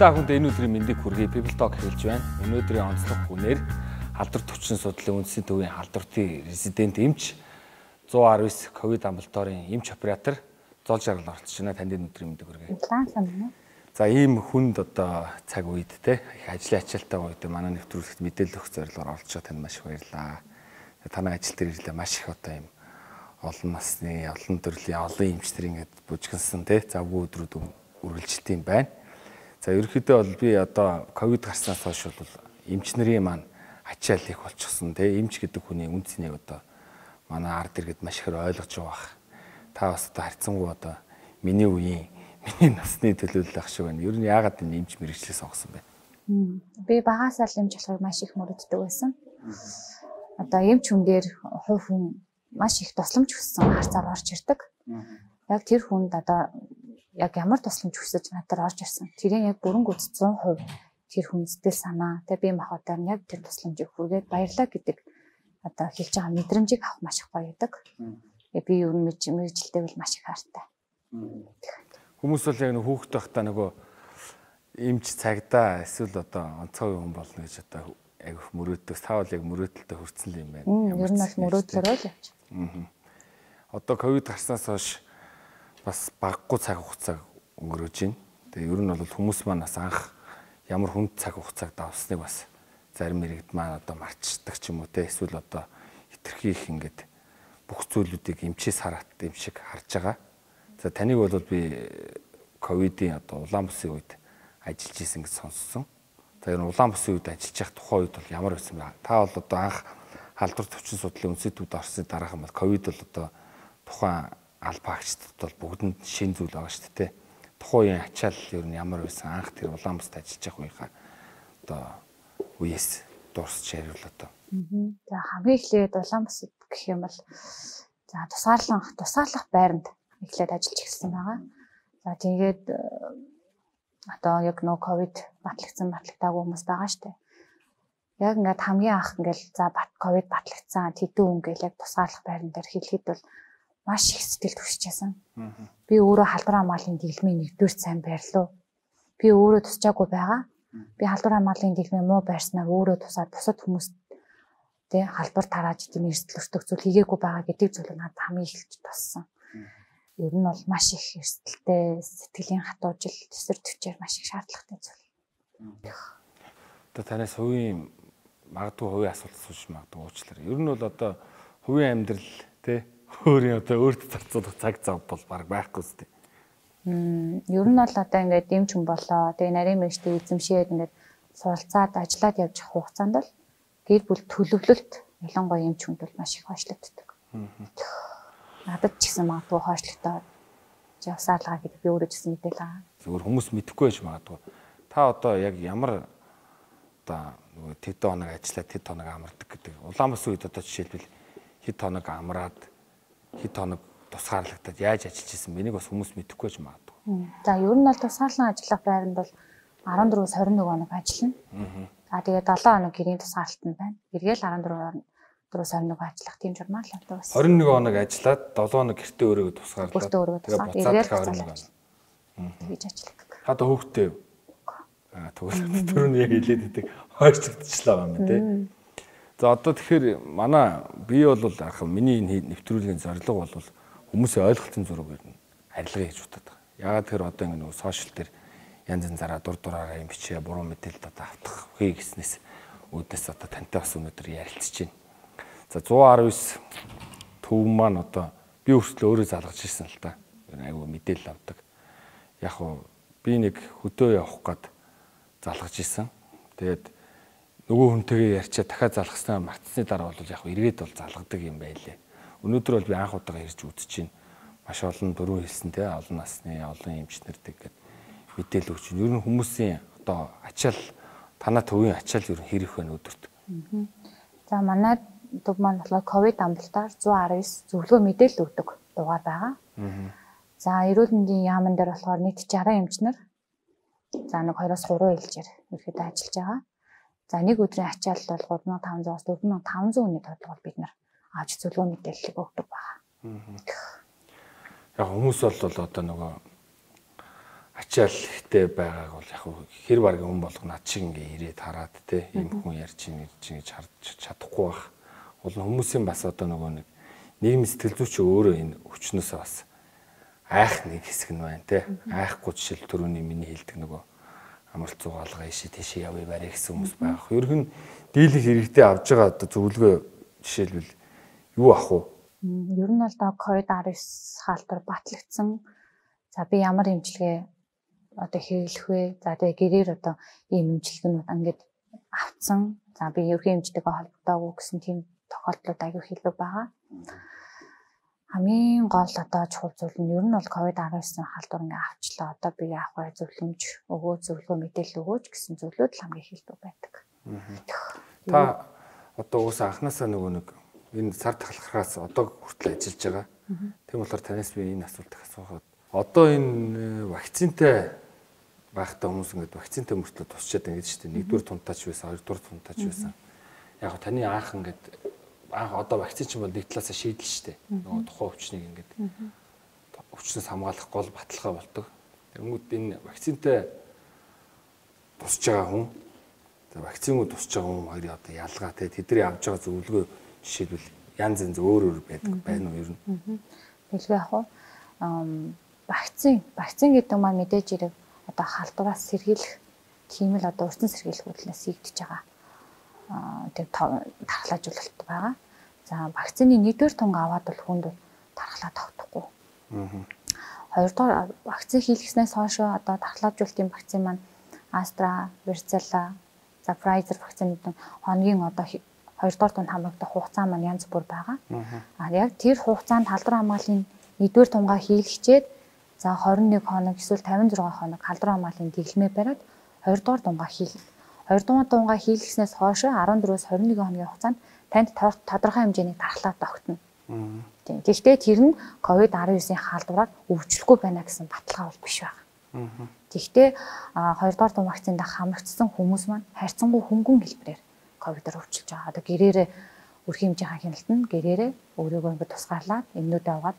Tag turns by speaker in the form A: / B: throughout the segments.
A: та бүхэнд энэ өдрийн мэндийг хүргэе. People Talk хэлж байна. Өнөөдрийн онцлог хүнээр халдвар төвчин судлалын үндэсний төвийн халдвартын резидент эмч 119 ковид амбулаторийн эмч оператор зол жаргал оролцож байна. Танд энэ өдрийн мэндийг хүргэе. За ийм хүнд одоо цаг үед те их ажлын ачаалттай үед манай нэвтрүүлэгт мэдээлэл өгөх зорилгоор оролцож танд маш их баярлалаа. Танай ажил дээр ирлээ маш их одоо ийм олон насны, олон төрлийн, олон эмчтэр ингээд бужигнсан те завгүй өдрүүд үргэлжилт юм байна. За ерөнхийдөө бол би одоо ковид гарснаас хойш бол эмч нарын маань ачаал их болчихсон тий эмч гэдэг хүний үн цэнийг одоо манай ард иргэд маш ихээр ойлгож байгаа. Та бас одоо харьцангуй одоо миний үеийн миний насны төлөөлөл ах шиг байна. Ер нь яагаад энэ эмч мэрэгчлээ сонгосон бэ?
B: Би багасаа л эмч болохыг маш их мөрөддөг байсан. Одоо эмч хүн дээр хувь хүн маш их тусламж хүссэн харцаар орж ирдэг. Яг тэр хүнд одоо яг ямар тусламж хүсэж надад орж ирсэн. Тэрийн яг бүрэн гүйц 100% тэр хүн сэтгэл санаа тэг бие махбодоор яг тэр тусламжийг хүргээд баярлаа гэдэг одоо хэлж байгаа мэдрэмжийг авах маш их гоё байдаг. Тэгээ би ер нь мэрэгжилтэй бол маш их хайртай.
A: Хүмүүс бол яг хүүхэд байхдаа нөгөө эмч цагдаа эсвэл одоо онцгой хүн болно гэж одоо айгүйх мөрөөддөг. Та бол яг мөрөөдөлтөд хүрсэн юм байна.
B: Ер нь бол мөрөөдлөөр л явж.
A: Аа. Одоо ковид гарснаас хойш бас баггүй цаг хугацаа өнгөрөөж байна. Тэгээ ер нь бол хүмүүс маань бас анх ямар хүнд цаг хугацааг давсныг бас зарим иргэд маань одоо марчдаг ч юм уу те эсвэл одоо хитрхи их ингээд бүх зүйлүүдийг эмчээс хараат юм шиг харж байгаа. За таныг бол би ковидын одоо улаан бүсийн үед ажиллаж исэн гэж сонссон. За ер нь улаан бүсийн үед ажиллаж явах тухайн үед бол ямар байсан бэ? Та бол одоо анх халдвар төвчин судлалын үндэстнүүд орсны дараахан бол ковид бол одоо тухайн албаагчдад бол бүгдэнд шин зүйл байгаа шүү дээ. Тухайн үеийн ачаал ер нь ямар байсан анх тэр улаан буст ажиллаж явах үеийнхаа одоо үеэс дуусч хариул одоо.
B: За хамгийн эхлээд улаан бусд гэх юм бол за тусгаарлах тусгаарлах байранд эхлээд ажиллаж эхэлсэн байгаа. За тэгээд э, одоо яг нөө ковид батлагдсан батлагдаагүй хүмүүс байгаа дээ. Яг ингээд хамгийн анх ингээд за бат ковид батлагдсан тэдэн хүн гэл яг тусгаарлах байран дээр хэлэхэд бол маш их сэтгэл түшижсэн. Би өөрөө халдвар хамгааллын дэглэмийн нэгдүгээр сайн байрлуу. Би өөрөө тусчаагүй байгаа. Би халдвар хамгааллын дэглэмээ муу байрснаар өөрөө тусаад бусад хүмүүст тэ халдвар тарааж тийм эрсдэл өртөх зүйл хийгээгүй байгаа гэдэг зүйл надад хамгийн ихэлж туссан. Ер нь бол маш их эрсдэлтэй сэтгэлийн хатуужил төсөр төвчээр маш их шаардлагатай зүйл.
A: Одоо танаас хувийн магадгүй хувийн асуулт асууж магадгүй уучлаарай. Ер нь бол одоо хувийн амьдрал тэ өөрийн одоо өөрт зарцуулах цаг зав бол баг байхгүй зү.
B: Мм ер нь бол одоо ингээд дэмч хүн болоо. Тэгээ нарийн мэрэгчтэй эзэмшээд ингээд суралцаад ажиллаад явж явах хугацаанд л гэр бүл төлөвлөлт ялангуяа эмч хүнд бол маш их хойшлогддог. Надад ч гэсэн магадгүй хойшлогдоод явсаалгаа гэдэг би өөрөө ч гэсэн мэдээл байгаа.
A: Зүгээр хүмүүс мэдэхгүй байж магадгүй. Та одоо яг ямар одоо нөгөө тэд хоног ажиллаад тэд хоног амардаг гэдэг. Улаан бус үед одоо жишээлбэл хэд хоног амраад хэд хоног тусгаарлагдаад яаж ажиллаж исэн? Энийг бас хүмүүс мэдэхгүй байж магадгүй.
B: За ер нь бол тусгаарлан ажиллах байранд бол 14-с 21 хоног ажиллана. За тэгээд 7 хоног гэрийн тусгаарлалт нь байна. Эргээл 14 дөрөс 21 ажиллах тийм журмал одоо бас
A: 21 хоног ажиллаад 7 хоног гэртээ өөрийгөө тусгаарлаад
B: тусгаад эргээл 21 хоног тэгж ажилладаг.
A: Хада хөөхтэй. Аа тэгвэл түрүүн яг хэлээд идэг хойцогдчихлаа юм тий. За одоо тэгэхээр манай би бол ах миний энэ нэвтрүүлгийн зорилго бол хүмүүсийн ойлголтын зураг ер нь арилга хийж утаад байгаа. Ягаад тэгэхээр одоо ингэ нөгөө сошиал дээр янз янзаараа дур дураараа юм бичээ буруу мэдээлэл одоо автах хий гэснээс үүднээс одоо тантай бас өнөөдөр ярилцж байна. За 119 төв маань одоо би өөрсдөө өөрөө залгаж ирсэн л та. Айгу мэдээлэл авдаг. Яг уу би нэг хөдөө явах гээд залгаж ирсэн. Тэгээд нөгөө хүнтэйгээ ярьчаа дахиад залгаснаа мартсны дараа бол яг эргээд бол залгадаг юм байлээ. Өнөөдөр бол би анх удаага ирж үзэж байна. Маш олон дөрөв хэлсэн те олон насны олон эмчнэрдэг гэдэг мэдээлэл өгч байна. Ер нь хүмүүсийн одоо ачаал танаа төвийн ачаал ер нь хэрэг байна өдөрт.
B: За манай төв маань болохоор ковид амбулатаар 119 зөвлөгөө мэдээлэл өгдөг дугаар байгаа. За эрүүл мэндийн яамн дээр болохоор нийт 60 эмчнэр за нэг 2-3 хэлжээр ерөөдөө ажиллаж байгаа. За нэг өдрийн ачаалт бол 3500-аас 4500 хүний тодорхой бид нар авч зөвлөгөө мэдээллийг өгдөг байна.
A: Яг хүмүүс бол одоо нөгөө ачаал ихтэй байгааг бол яг хэр бараг хүн болго над шиг ингээ ирээд хараад те ийм хүн ярьж ийн гэж харж чадахгүй бах. Бол хүмүүсийн бас одоо нөгөө нэг нийгэм сэтгэл зүйч өөрөө энэ хүчнөөсөө бас айх нэг хэсэг нь байна те. Айхгүй жишээл түрүүний миний хэлдэг нөгөө амралт зугаалга иши тийш явъя барай гэсэн хүмүүс байх. Ер нь дийлэх хэрэгтэй авж байгаа одоо зөвлөгөө жишээлбэл юу ах вэ?
B: Ер нь бол одоо ковид-19 хаалтар батлагдсан. За би ямар имчилгээ одоо хэрэглэх вэ? За тэгээ гэрээр одоо ийм имчилгээнүүд ингээд авцсан. За би ерхий имжтэйгээ холбогдоогүй гэсэн тийм тохиолдлууд аягүй илүү байгаа. Хамгийн гол одоо чухал зүйл нь ер нь бол ковид-19 халдвар ингээ авчлаа. Одоо би яах вэ? Зөвлөмж өгөө, зөвлөгөө мэдээлэл өгөөч гэсэн л хамгийн ихэлдүү байдаг.
A: Та одоо уус анханасаа нөгөө нэг энэ сар тахлахаас одоо хүртэл ажиллаж байгаа. Тийм болохоор танаас би энэ асуултыг асуухад одоо энэ вакцинтай байхдаа хүмүүс ингээд вакцинтай мөртлөө тусчаад ингээд шүү дээ. Нэгдүгээр тунтаач байсан, хоёрдугаар тунтаач байсан. Яг таны анх ингээд анх одоо вакцин ч юм бол нэг талаасаа шийдэл шүү дээ. Нөгөө тухайн өвчнийг ингээд өвчнөөс хамгаалах гол баталгаа бол ตก. Тэнгүүд энэ вакцинтай тусч байгаа хүн за вакцингүй тусч байгаа хүн хоёрын одоо ялгаа те тэдний авж байгаа зөвлөгөө жишээлбэл янз янз өөр өөр байдаг байна уу ер нь.
B: Хэлгүй яг уу вакцин вакцин гэдэг маань мэдээж ирэг одоо халдвараас сэргийлэх тийм л одоо урьдчилан сэргийлэх хөдөлнөөс хийгдэж байгаа тийм тархлаажуулалт байгаа. За вакцины нэгдүгээр тунг аваад бол хүнд тархлаа тогтохгүй. Аа. Хоёрдугаар вакцины хийлгэснээс хойш одоо тархлаажуулалтын вакцины маань Astra, Varicella, за Pfizer вакцинууд нь хоногийн одоо хоёрдугаар тунд хамрагдах хугацаа маань янз бүр байгаа. Аа яг тэр хугацаанд халдвар хамгааллын нэгдүгээр тунгаа хийлгчээд за 21 хоног эсвэл 56 хоног халдвар хамгааллын дэглэмээ бариад хоёрдугаар тунгаа хийл 20 дуунгаа хийлгэснээс хойш 14-өөс 21 хоногийн хугацаанд танд тодорхой хэмжээний дархлаа тогтно. Тийм. Гэхдээ тэр нь COVID-19-ийн халдвараар өвчлөхгүй байна гэсэн баталгаа бол биш байна. Тэгтээ 2 дугаар дуун вакцинд хамрагдсан хүмүүс маань хайрцангуй хөнгөн хэлбэрээр ковидор өвчлөж байгаа. Одоо гэрээрээ өрх хэмжээний хяналт нь гэрээрээ өөрийгөө ингэ тусгаарлаад эмнүүдэд аваад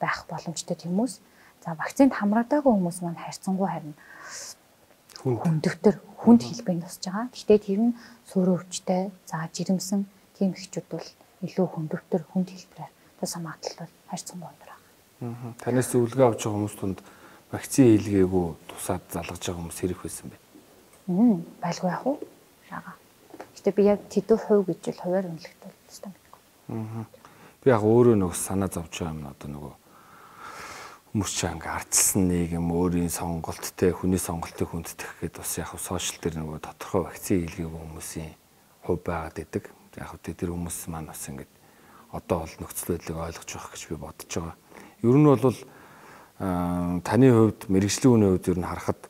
B: байх боломжтой хүмүүс. За вакцинд хамрагдаагүй хүмүүс маань хайрцангуй харин хүндөвтөр хүнд хэлбэнд тусаж байгаа. Гэхдээ тэр нь сөрөө өвчтэй, за жирэмсэн тийм ихчүүд бол илүү хүндөвтөр хүнд хэлбэрээр тус хамгаалалт бол харьцангуй өндөр
A: байна. Танаас зөвлөгөө авч байгаа хүмүүс тунд вакцин хийлгээгүй тусаад залгаж байгаа хүмүүс хэрэг байсан бэ?
B: Мм, байлгүй яах вэ? Яага. Гэтэ би яг тэдүү хувь гэж л хуваар үнэлэхтэй л тест мэдгүй.
A: Аа. Би яг өөрөө нөгөө санаа зовж байгаа юм одоо нөгөө хүмүүс ч ингээ ардсан нийгэм өөрийн сонголт те хүний сонголтыг хүнддэх гэдэг бас яг сошиал дээр нөгөө тодорхой вакцины хийлгээгүй хүмүүсийн хувь байгаад идэг. Яг тэр хүмүүс маань бас ингээд одоо бол нөхцөл байдлыг ойлгож байгаа гэж би бодож байгаа. Ер нь бол таны хувьд мэрэгжлийн үний хувьд ер нь харахад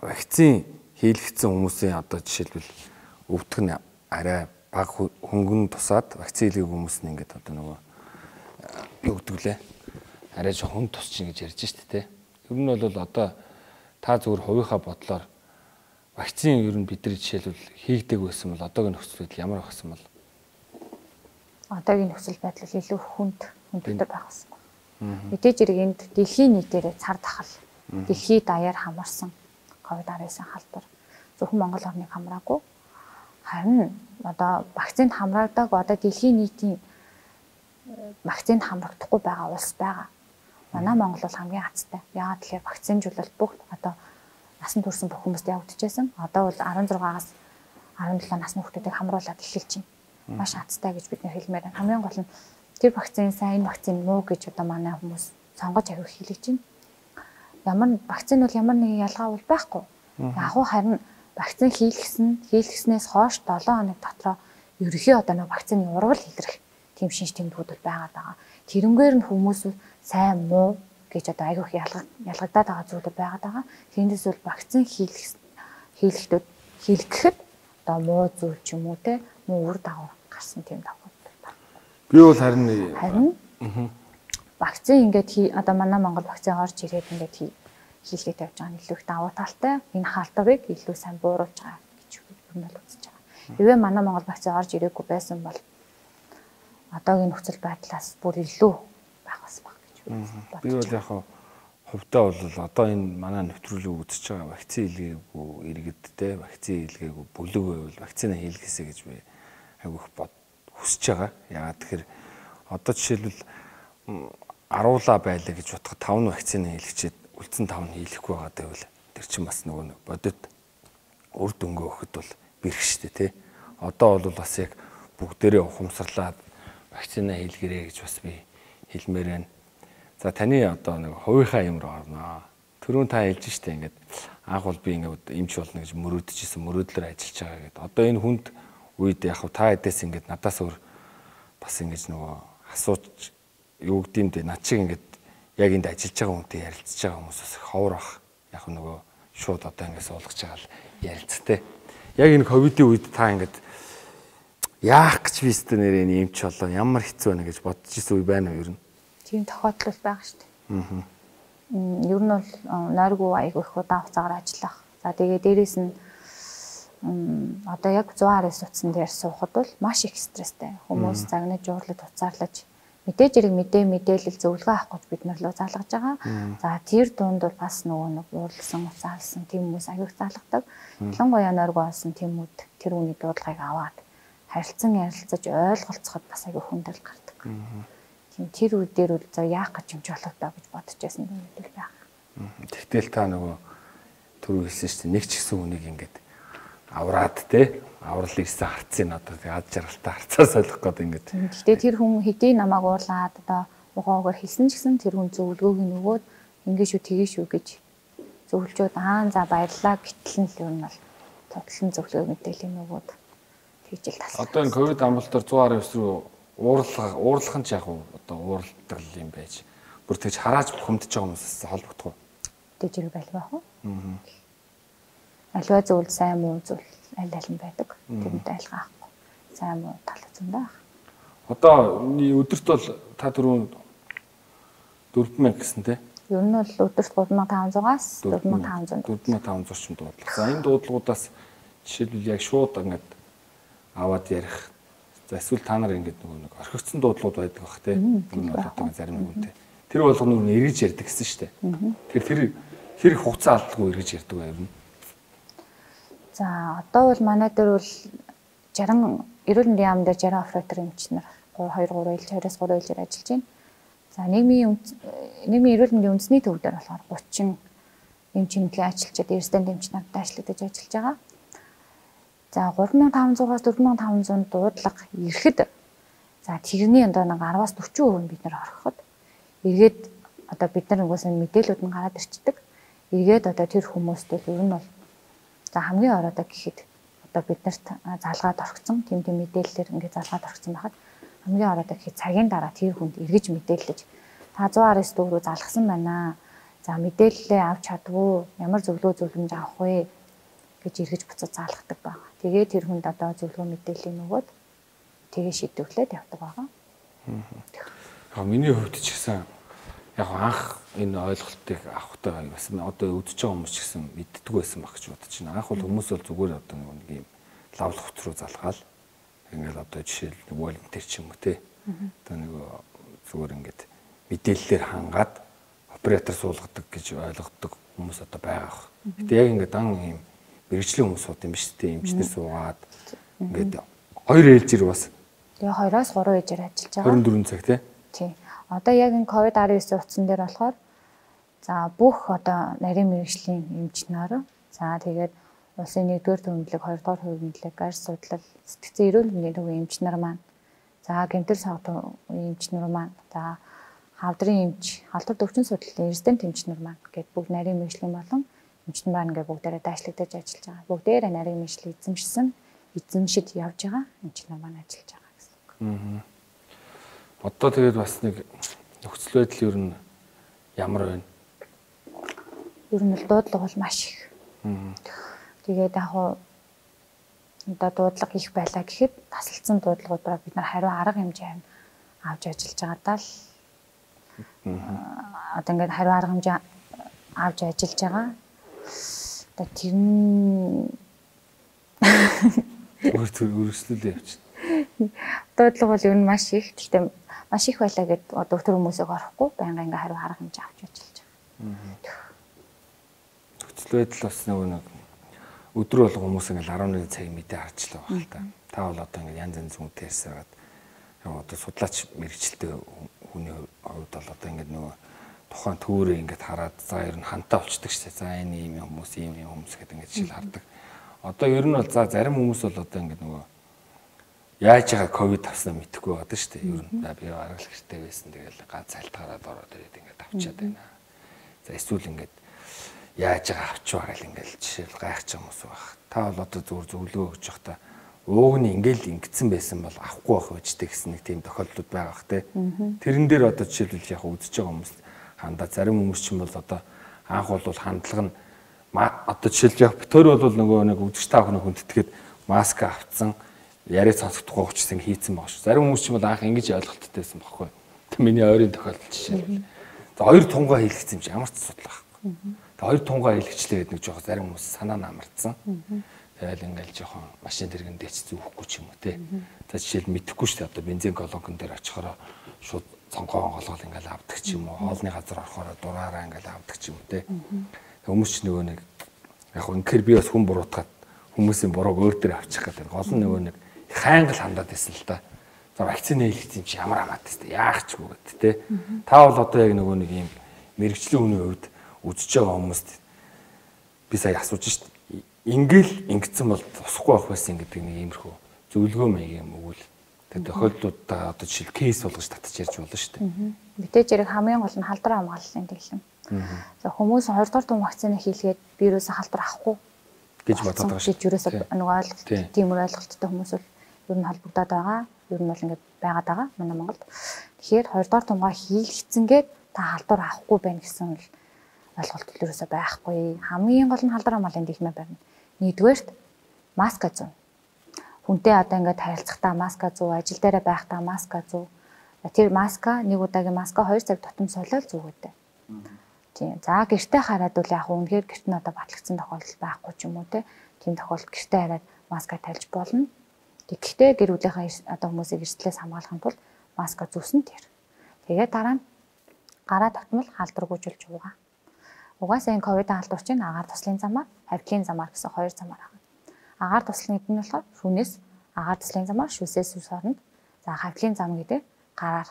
A: вакцин хийлгэсэн хүмүүсийн одоо жишээлбэл өвдөх нь арай бага хөнгөн тусаад вакцин хийлгээгүй хүмүүс нь ингээд одоо нөгөө юу гэдэг лээ арай жоохон тусчин гэж ярьж штэ тэ. Ер нь бол одоо та зүгээр хувийнхаа бодлоор вакцин ер нь бидний жишээлбэл хийгдэг байсан бол одоогийн нөхцөл байдал ямар байх юм бол
B: одоогийн нөхцөл байдал илүү хүнд хүндтэй байх гэсэн. Мэдээж хэрэг энд дэлхийн нийтээр цар тахал дэлхийд даяар хамарсан ковид-19 халдвар зөвхөн Монгол орныг хамраагүй харин одоо вакцинд хамраадаг одоо дэлхийн нийтийн вакцинд хамрагдахгүй байгаа улс байгаа. Манай Монгол бол хамгийн хацтай. Яагаад тэгэхээр вакцинжуулалт бүх одоо насанд хүрсэн бүх хүмүүст явагдчихсан. Одоо бол 16-аас 17 насны хүүхдүүдийг хамруулад эхэлж байна. Маш хацтай гэж бид нэр хэлмээр байна. Хамгийн гол нь тэр вакцин сайн, энэ вакцин муу гэж одоо манай хүмүүс сонгож авих хэлэж байна. Ямар вакцин бол ямар нэгэн ялгаа бол байхгүй. Яг харин вакцин хийлгэсэн, хийлгэснээс хойш 7 хоног дотроо ерөнхий одоо нэг вакцины урвал илрэх тийм шинж тэмдгүүд бол байгаад байгаа. Тэрнгээр нь хүмүүс сайн муу гэж одоо айгүйх ялгагдаад байгаа зүйлүүд байгаад байгаа. Тэндээс бол вакцин хийлгэх хийлгэхэд хийлгэхэд одоо муу зүйл ч юм уу те муу үр дагавар гарсан тийм давхад байна.
A: Би бол харин
B: харин вакцин ингээд одоо манай Монгол вакцин орж ирээд ингээд хийлгээд явж байгаа нь илүү их давуу талтай. Энэ хаалтгыг илүү сайн бууруулж байгаа гэж юм бол үзэж байгаа. Хэвээ манай Монгол вакцин орж ирээгүй байсан бол одоогийн нөхцөл байдлаас бүр илүү байх бас
A: Би бол яг хувьдаа бол одоо энэ манай нэвтрүүлэг үзэж байгаа вакцин илгээгүй иргэд те вакцин илгээгүй бүлэг байвал вакцина хийлгээсэй гэж би айгүйх бод хүсэж байгаа. Яагаад тэгэхээр одоо жишээлбэл аруулаа байлаа гэж бодоход 5 вакцины хийлгэчихэд үлдсэн 5 нь хийлэхгүй байгаа гэвэл тэр чинь бас нөгөө бодит үр дүнгээ өгөхөд бол бэрх штэ тий. Одоо бол бас яг бүгдээрээ ухамсарлаад вакцина хийлгэрээ гэж бас би хэлмээр байна. За таны одоо нэг хувийнхаа юм руу орноо. Төрүүн та хэлж штэ ингээд анх бол би ингээд эмч болно гэж мөрөөдөжсэн мөрөөдлөөр ажиллаж байгаа гэдэг. Одоо энэ хүнд үед яг та эдээс ингээд надаас өөр бас ингэж нөгөө асууж юу гэдэм дэ над шиг ингээд яг энд ажиллаж байгаа хүнтэй ярилцж байгаа хүмүүс бас ховор бах. Яг нөгөө шууд одоо ингээд суулгаж байгаа л ярилцтэй. Яг энэ ковидын үед та ингээд яах гэж би өстө нэрээ нэмч болоо ямар хэцүү байна гэж бодож исэн үе байна уу ер нь?
B: Тийм тохиолдол байгаа шүү дээ. Аа. Ер нь бол нойргүй айгүй их удаан хугацаагаар ажиллах. За тэгээ дээрэс нь одоо яг 119 утсан дээр суухад бол маш их стресстэй. Хүмүүс загнаж уурлаж уцаарлаж мэдээж хэрэг мэдээ мэдээлэл зөвлөгөө авах гэж бид нар руу залгаж байгаа. За тэр дунд бол бас нөгөө нэг уурлсан уцаалсан тийм хүмүүс аяг залгадаг. Ялангуяа нойргүй болсон тиймүүд тэр үний дуудлагыг аваад харилцан ярилцаж ойлголцоход бас аяг хүндэл гардаг. Тийм тэр үе дээр үл за яах гэж юм ч болоо та гэж бодож байсан юм л байх.
A: Тэгтэл та нөгөө түрүү хэлсэн шүү дээ нэг ч гэсэн үнийг ингээд авраад те аврал ирсэн харцын одоо тэг ад жаргалтай харцаа солих гээд ингээд.
B: Гэхдээ тэр хүн хэдий намайг уурлаад одоо угаагаар хэлсэн ч гэсэн тэр хүн зөвлөгөөг нь өгөөд ингэ шүү тгий шүү гэж зөвлөжөөд аа за баярлаа гэтэл нь л юм бол тодлон зөвлөгөө мэдээлэл нөгөөд тэгж л тасалж.
A: Одоо энэ ковид амралтаар 119 рүү уурлах уурлах нь ч яг одоо ууралдаг юм байж бүр тэгж харааж хөмдөж байгаа хүмүүсээс холбогдох уу?
B: Тэгж ирэх байлгүй вэ? Аа. Аливаа зүйл сайн муу зүйл аль аль нь байдаг. Тэрнтэй айлгаа ахгүй. Сайн муу тал зөндөө байх.
A: Одоо өдөрт бол та түрүүн 4000 гэсэн тий?
B: Ер нь бол өдөрт 3500-аас 4500
A: 4500 ч дуудлага. За энэ дуудлагуудаас жишээлбэл яг шууд ингээд аваад ярих За эсвэл та нар ингэдэг нөгөө нэг орхигдсон дуудлагууд байдаг бах те. Энэ бол одоо зарим нэгүнтэй. Тэр болгоно нь эргэж ярьдаг гэсэн шүү дээ. Тэгэхээр тэр хэрэг хугацаа алдалгүй эргэж ярьдаг байв нь.
B: За одоо бол манай дээр бол 60 эрүүл мэндийн яам дээр 60 оператор эмчнэр 2 3 ил 20-аас 3 жилээр ажиллаж байна. За нийгмийн нийгмийн эрүүл мэндийн үндэсний төв дээр болохоор 30 эмч хэмнэлээ ажиллаж, эрсдэнд эмч надад ажиллагдаж ажиллаж байгаа. За 3500-аас 4500 дуудлага ирэхэд за тэрний одоо нэг 10-аас 40% нь бид нэр орхиход эргээд одоо бид нар нь мэдээлүүд нь гараад ирчдэг. Эргээд одоо тэр хүмүүстээ ер нь бол за хамгийн ороотой гэхэд одоо биднэрт залгаад орхисон тийм тийм мэдээлэлээр ингээд залгаад орхисон байхад хамгийн ороотой гэхэд цагийн дараа тэр хүнд эргэж мэдээлэлж та 119 дүүрүү залгсан байна. За мэдээлэлээ авч чадвуу ямар зөвлөө зөвлөмж авах вэ гэж эргэж буцаад заалгадаг байна. Тэгээ тэр хүнд одоо зөвлөгөө мэдээллийн нөгөөд тэгээ шийдвэрлээд явдаг байгаа.
A: Аа. Миний хувьд ч гэсэн яг анх энэ ойлголтыг авахтай бас одоо үдчихэж байгаа хүмүүс ч гэсэн мэддэг байсан баг гэж бодож байна. Анх бол хүмүүс бол зүгээр одоо нэг юм лавл хувц руу залгаал ингээл одоо жишээл волонтер ч юм уу те. Одоо нэг зүгээр ингээд мэдээллээр хангаад оператор суулгадаг гэж ойлгодог хүмүүс одоо байгаа. Гэтэ яг ингээд дан юм мэрэгжлийн хүмүүс сууд юм биш үү? Эмчнэр суугаад ингээд хоёр ээлжир бас.
B: Тэгээ 2-оос 3 ээлжир ажиллаж байгаа.
A: 24 цаг тий.
B: Тий. Одоо яг энэ ковид 19 утсан дээр болохоор за бүх одоо нарийн мэрэгжлийн эмчнэр за тэгээд улсын 1-р төвөмжлөг 2-р төвөмжлөг арс судлал сэтгцэн эрүүл мэндийн төвийн эмчнэр маань за гэмтэл савт эмчнэр маань за хавдрын эмч халдвар төвчин судлалын резидент эмчнэр маань гэд бүгд нарийн мэрэгжлийн болон эмчтэн байна гэ бүгдээрээ даашлагдаж ажиллаж байгаа. Бүгдээрээ нарийн мэдлэг эзэмшсэн эзэмшид явж байгаа эмчнэр маань ажиллаж байгаа гэсэн үг. Аа.
A: Одоо тэгээд бас нэг нөхцөл байдал ер нь ямар байна?
B: Ер нь л дуудлага бол маш их. Аа. Тэгээд яг хуу одоо дуудлага их байлаа гэхэд тасалдсан дуудлагуудаа бид нар хариу арга хэмжээ авч ажиллаж байгаадаа л одоо ингээд хариу арга хэмжээ авч ажиллаж байгаа. Одоо тэр нь
A: өөр төр өргөслөл явчихна.
B: Дуудлага бол ер нь маш их. Гэхдээ маш их байлаа гэд одоо тэр хүмүүсийг орохгүй байнга ингээ хариу харах хэмжээ авч ажиллаж байгаа.
A: Нөхцөл байдал бас нөгөө нэг өдөр болго хүмүүс ингээл 11 цагийн мэдээ харчлаа баг л та. Та бол одоо ингээд янз янз хүнтэй ярьсаад одоо судлаач мэрэгчлээ хүний хувьд бол одоо ингээд нөгөө тухайн төөрөө ингээд хараад за ер нь хантаа болчдөг шээ. За энэ ийм хүмүүс ийм ийм хүмүүс гэдэг ингээд жишээл хардаг. Одоо ер нь бол за зарим хүмүүс бол одоо ингээд нөгөө яаж байгаа ковид авснаа мэдэхгүй байдаг шүү дээ. Ер нь би аргал гэртэй байсан. Тэгэл ганц цалтгаараад ороод ирээд ингээд авчаад байна. За эсвэл ингээд яаж байгаа авч байгаа л ингээд жишээл байгаа хүмүүс баг. Та бол одоо зүгээр зөвлөгөө өгч явахдаа ууг нь ингээл ингэсэн байсан бол авахгүй байх үжтэй гэсэн нэг тийм тохиолдлууд байгаа бах те. Тэрэн дээр одоо жишээлбэл яг үзэж байгаа хүмүүс хандаа зарим хүмүүс ч юм бол одоо анх бол хандлага нь одоо жишээлбэл битөр бол нөгөө нэг үзэж таах нэг хүндэтгээд маск авцсан яриа сонсохдохгүй учраас ингэ хийцэн баг шүү. Зарим хүмүүс ч юм бол анх ингэж ойлголттойсэн баггүй. Миний ойрын тохиолдол жишээ. За хоёр тунгаа хийлгэсэн юм чи ямар ч асуудал байхгүй. Тэгээ хоёр тунгаа хийлгэчлээ гэдэг нэг жоох зарим хүмүүс санаа намарцсан. Тэгэл ингээл жоохон машин тэрэгэн дэч зүүхгүй ч юм уу те. За жишээл мэдэхгүй шүү дээ одоо бензин колонкон дээр очихороо шууд цонгоо онгоолгол ингээл авдаг ч юм уу. Хоолны газар орохороо дураараа ингээл авдаг ч юм те. Хүмүүс ч нөгөө нэг яг инкер би бас хүн буруутгаад хүмүүсийн бурууг өөр дээр авчих гэдэг. Гол нь нөгөө нэг хайнгал хандаад байсан л да. За вакцины хийлгэх юм чи ямар хамаатай тест яах ч гэдэг те. Та бол одоо яг нөгөө нэг юм мэрэгчлийн хүний хувьд үзэж байгаа хүмүүст би сая асууж шít. Ингээл ингэсэн бол тусахгүй байх байсан гэдэг нэг иймэрхүү зөвлөгөө маяг юм өгвөл тэр тохиолдлуудаа одоо жишээл кейс болгож татчих ярьж болно шүү дээ.
B: Мэдээж хэрэг хамгийн гол нь халдвар хамгааллын дэглэм. За хүмүүс 2 дугаар дун вакцины хийлгээд вирусаа халдвар авахгүй
A: гэж бодоод байгаа шүү.
B: Гэж юурээс нэг ойлголт тийм ойлголттой хүмүүс бол ер нь холбогдоод байгаа. Ер нь бол ингээд байгаад байгаа манай Монголд. Тэгэхээр 2 дугаар тунгаа хийлгэцэнгээд та халдвар авахгүй байна гэсэн л ойлголт төрөөсөө байхгүй. Хамгийн гол нь халдвар хамгааллын дэглэмэ байна. Нэгдүгээрт маска зүүн. Хүнтэй одоо ингээд харилцахдаа маска зүү, ажил дээрээ байхдаа маска зүү. Тэр маска нэг удаагийн маска 2 цаг тутам солиол зүгөөтэй. Тийм. За гэртээ хараад бол яг үнэхээр гэрт нь одоо батлагдсан тохиолдол байхгүй ч юм уу те. Тийм тохиолдолд гэртээ хараад маска тавьж болно. Тэгэхдээ гэр бүлийнхаа одоо хүмүүсийг эрсдлээс хамгаалахын тулд маска зүүсэн тэр. Тэгээд дараа нь гараа тогтмол халдваргүйжүүлж уугаа. Угаасаа энэ ковидын халдвар чинь агаар туслын замаар, хавьтлын замаар гэсэн хоёр замаар байгаа. Агаар туслын гэдэг нь болохоор шүнээс агаар туслын замаар шүсээс сүс орно. За хавьтлын зам гэдэг гараар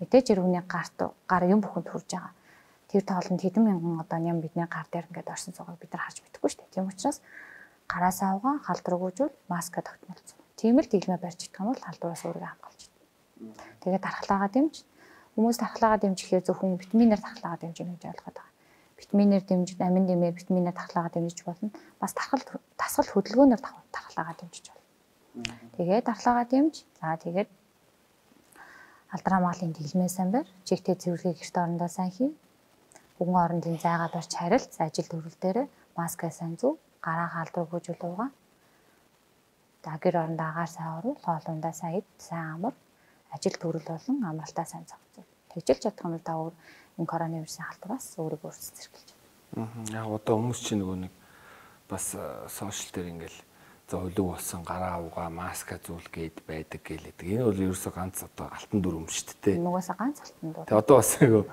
B: мэдээж ирвний гарт гар юм бүхэнд хүрж байгаа. Тэр тоолонд хэдэн мянган одоо ням бидний гар дээр ингээд орсон цугааг бид нар харж мэдэхгүй шүү дээ. Тийм учраас гараас авгаа халдваргүйжүүл маска тогтмолцсон. Тийм л дэглэмэ барьж идэх юм бол халдвараас өөрийгөө хамгаалж байна. Тэгээд дархлаагаа дэмж хүмүүс дархлаагаа дэмжихээр зөвхөн витаминаар дархлаагаа дэмжинэ гэж ойлгоод байгаа. Витаминаар дэмжиж, амин дэмээр витаминаар дархлаагаа дэмжиж болно. Бас дархал тасгал хөдөлгөөнөөр дархлаагаа дэмжиж болно. Тэгээд дархлаагаа дэмж, за тэгээд алдраа маалын дэглэмээ сайн барь, чигтээ цэвэрлэгээ гэрт орондоо сайн хий. Бүгэн орондын зайгаа барьж харилц, ажил төрөл дээр маска сайн зүү гараа халдвар бүжүүл уугаа. За гэр оронд агаар сайн орвол хоолундаа сайн ид, сайн амар, ажил төрөл болон амралтаа сайн зогцоо. Тэгжэл чадах юм л да өөр энэ коронавирусын халдвараас өөрийгөө өөрсөд зэрэглэж
A: байна. Аа яг одоо хүмүүс чинь нөгөө нэг бас сошиал дээр ингээл за өлөг болсон гараа уугаа маска зүүлгээд байдаг гэлээдэг. Энэ бол ерөөсөө ганц одоо алтан дүрм шүү дээ.
B: Нугасаа ганц алтан дүр.
A: Тэгээ одоо бас нөгөө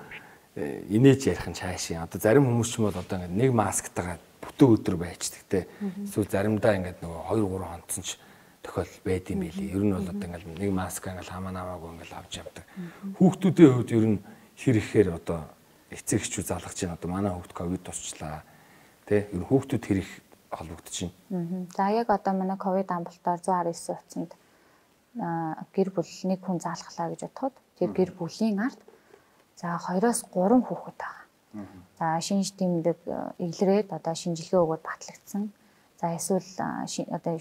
A: э, инээж ярих нь цаашийн. Одоо зарим хүмүүс ч юм бол одоо ингээд нэг масктайгаа бүтэн өдөр байцдаг те. Эсвэл заримдаа ингээд нөгөө 2 3 хонцсон ч тохиол байд юм билий. Ер нь бол одоо ингээд нэг маска ингээд хамаа намаагүй ингээд авч явдаг. Хүүхдүүдийн хувьд ер нь хэр ихээр одоо эцэг эхчүүд залгаж байна. Одоо манай хүүхд ковид тусчлаа. Тэ ер нь хүүхдүүд хэр их холбогдож
B: байна. За яг одоо манай ковид амбалтаар 119 утсанд гэр бүл нэг хүн заалглаа гэж бодоход тэр гэр бүлийн ард за 2-оос 3 хүүхэд байгаа. За шинж тэмдэг эглэрээд одоо шинжилгээ өгөөд батлагдсан. За эсвэл одоо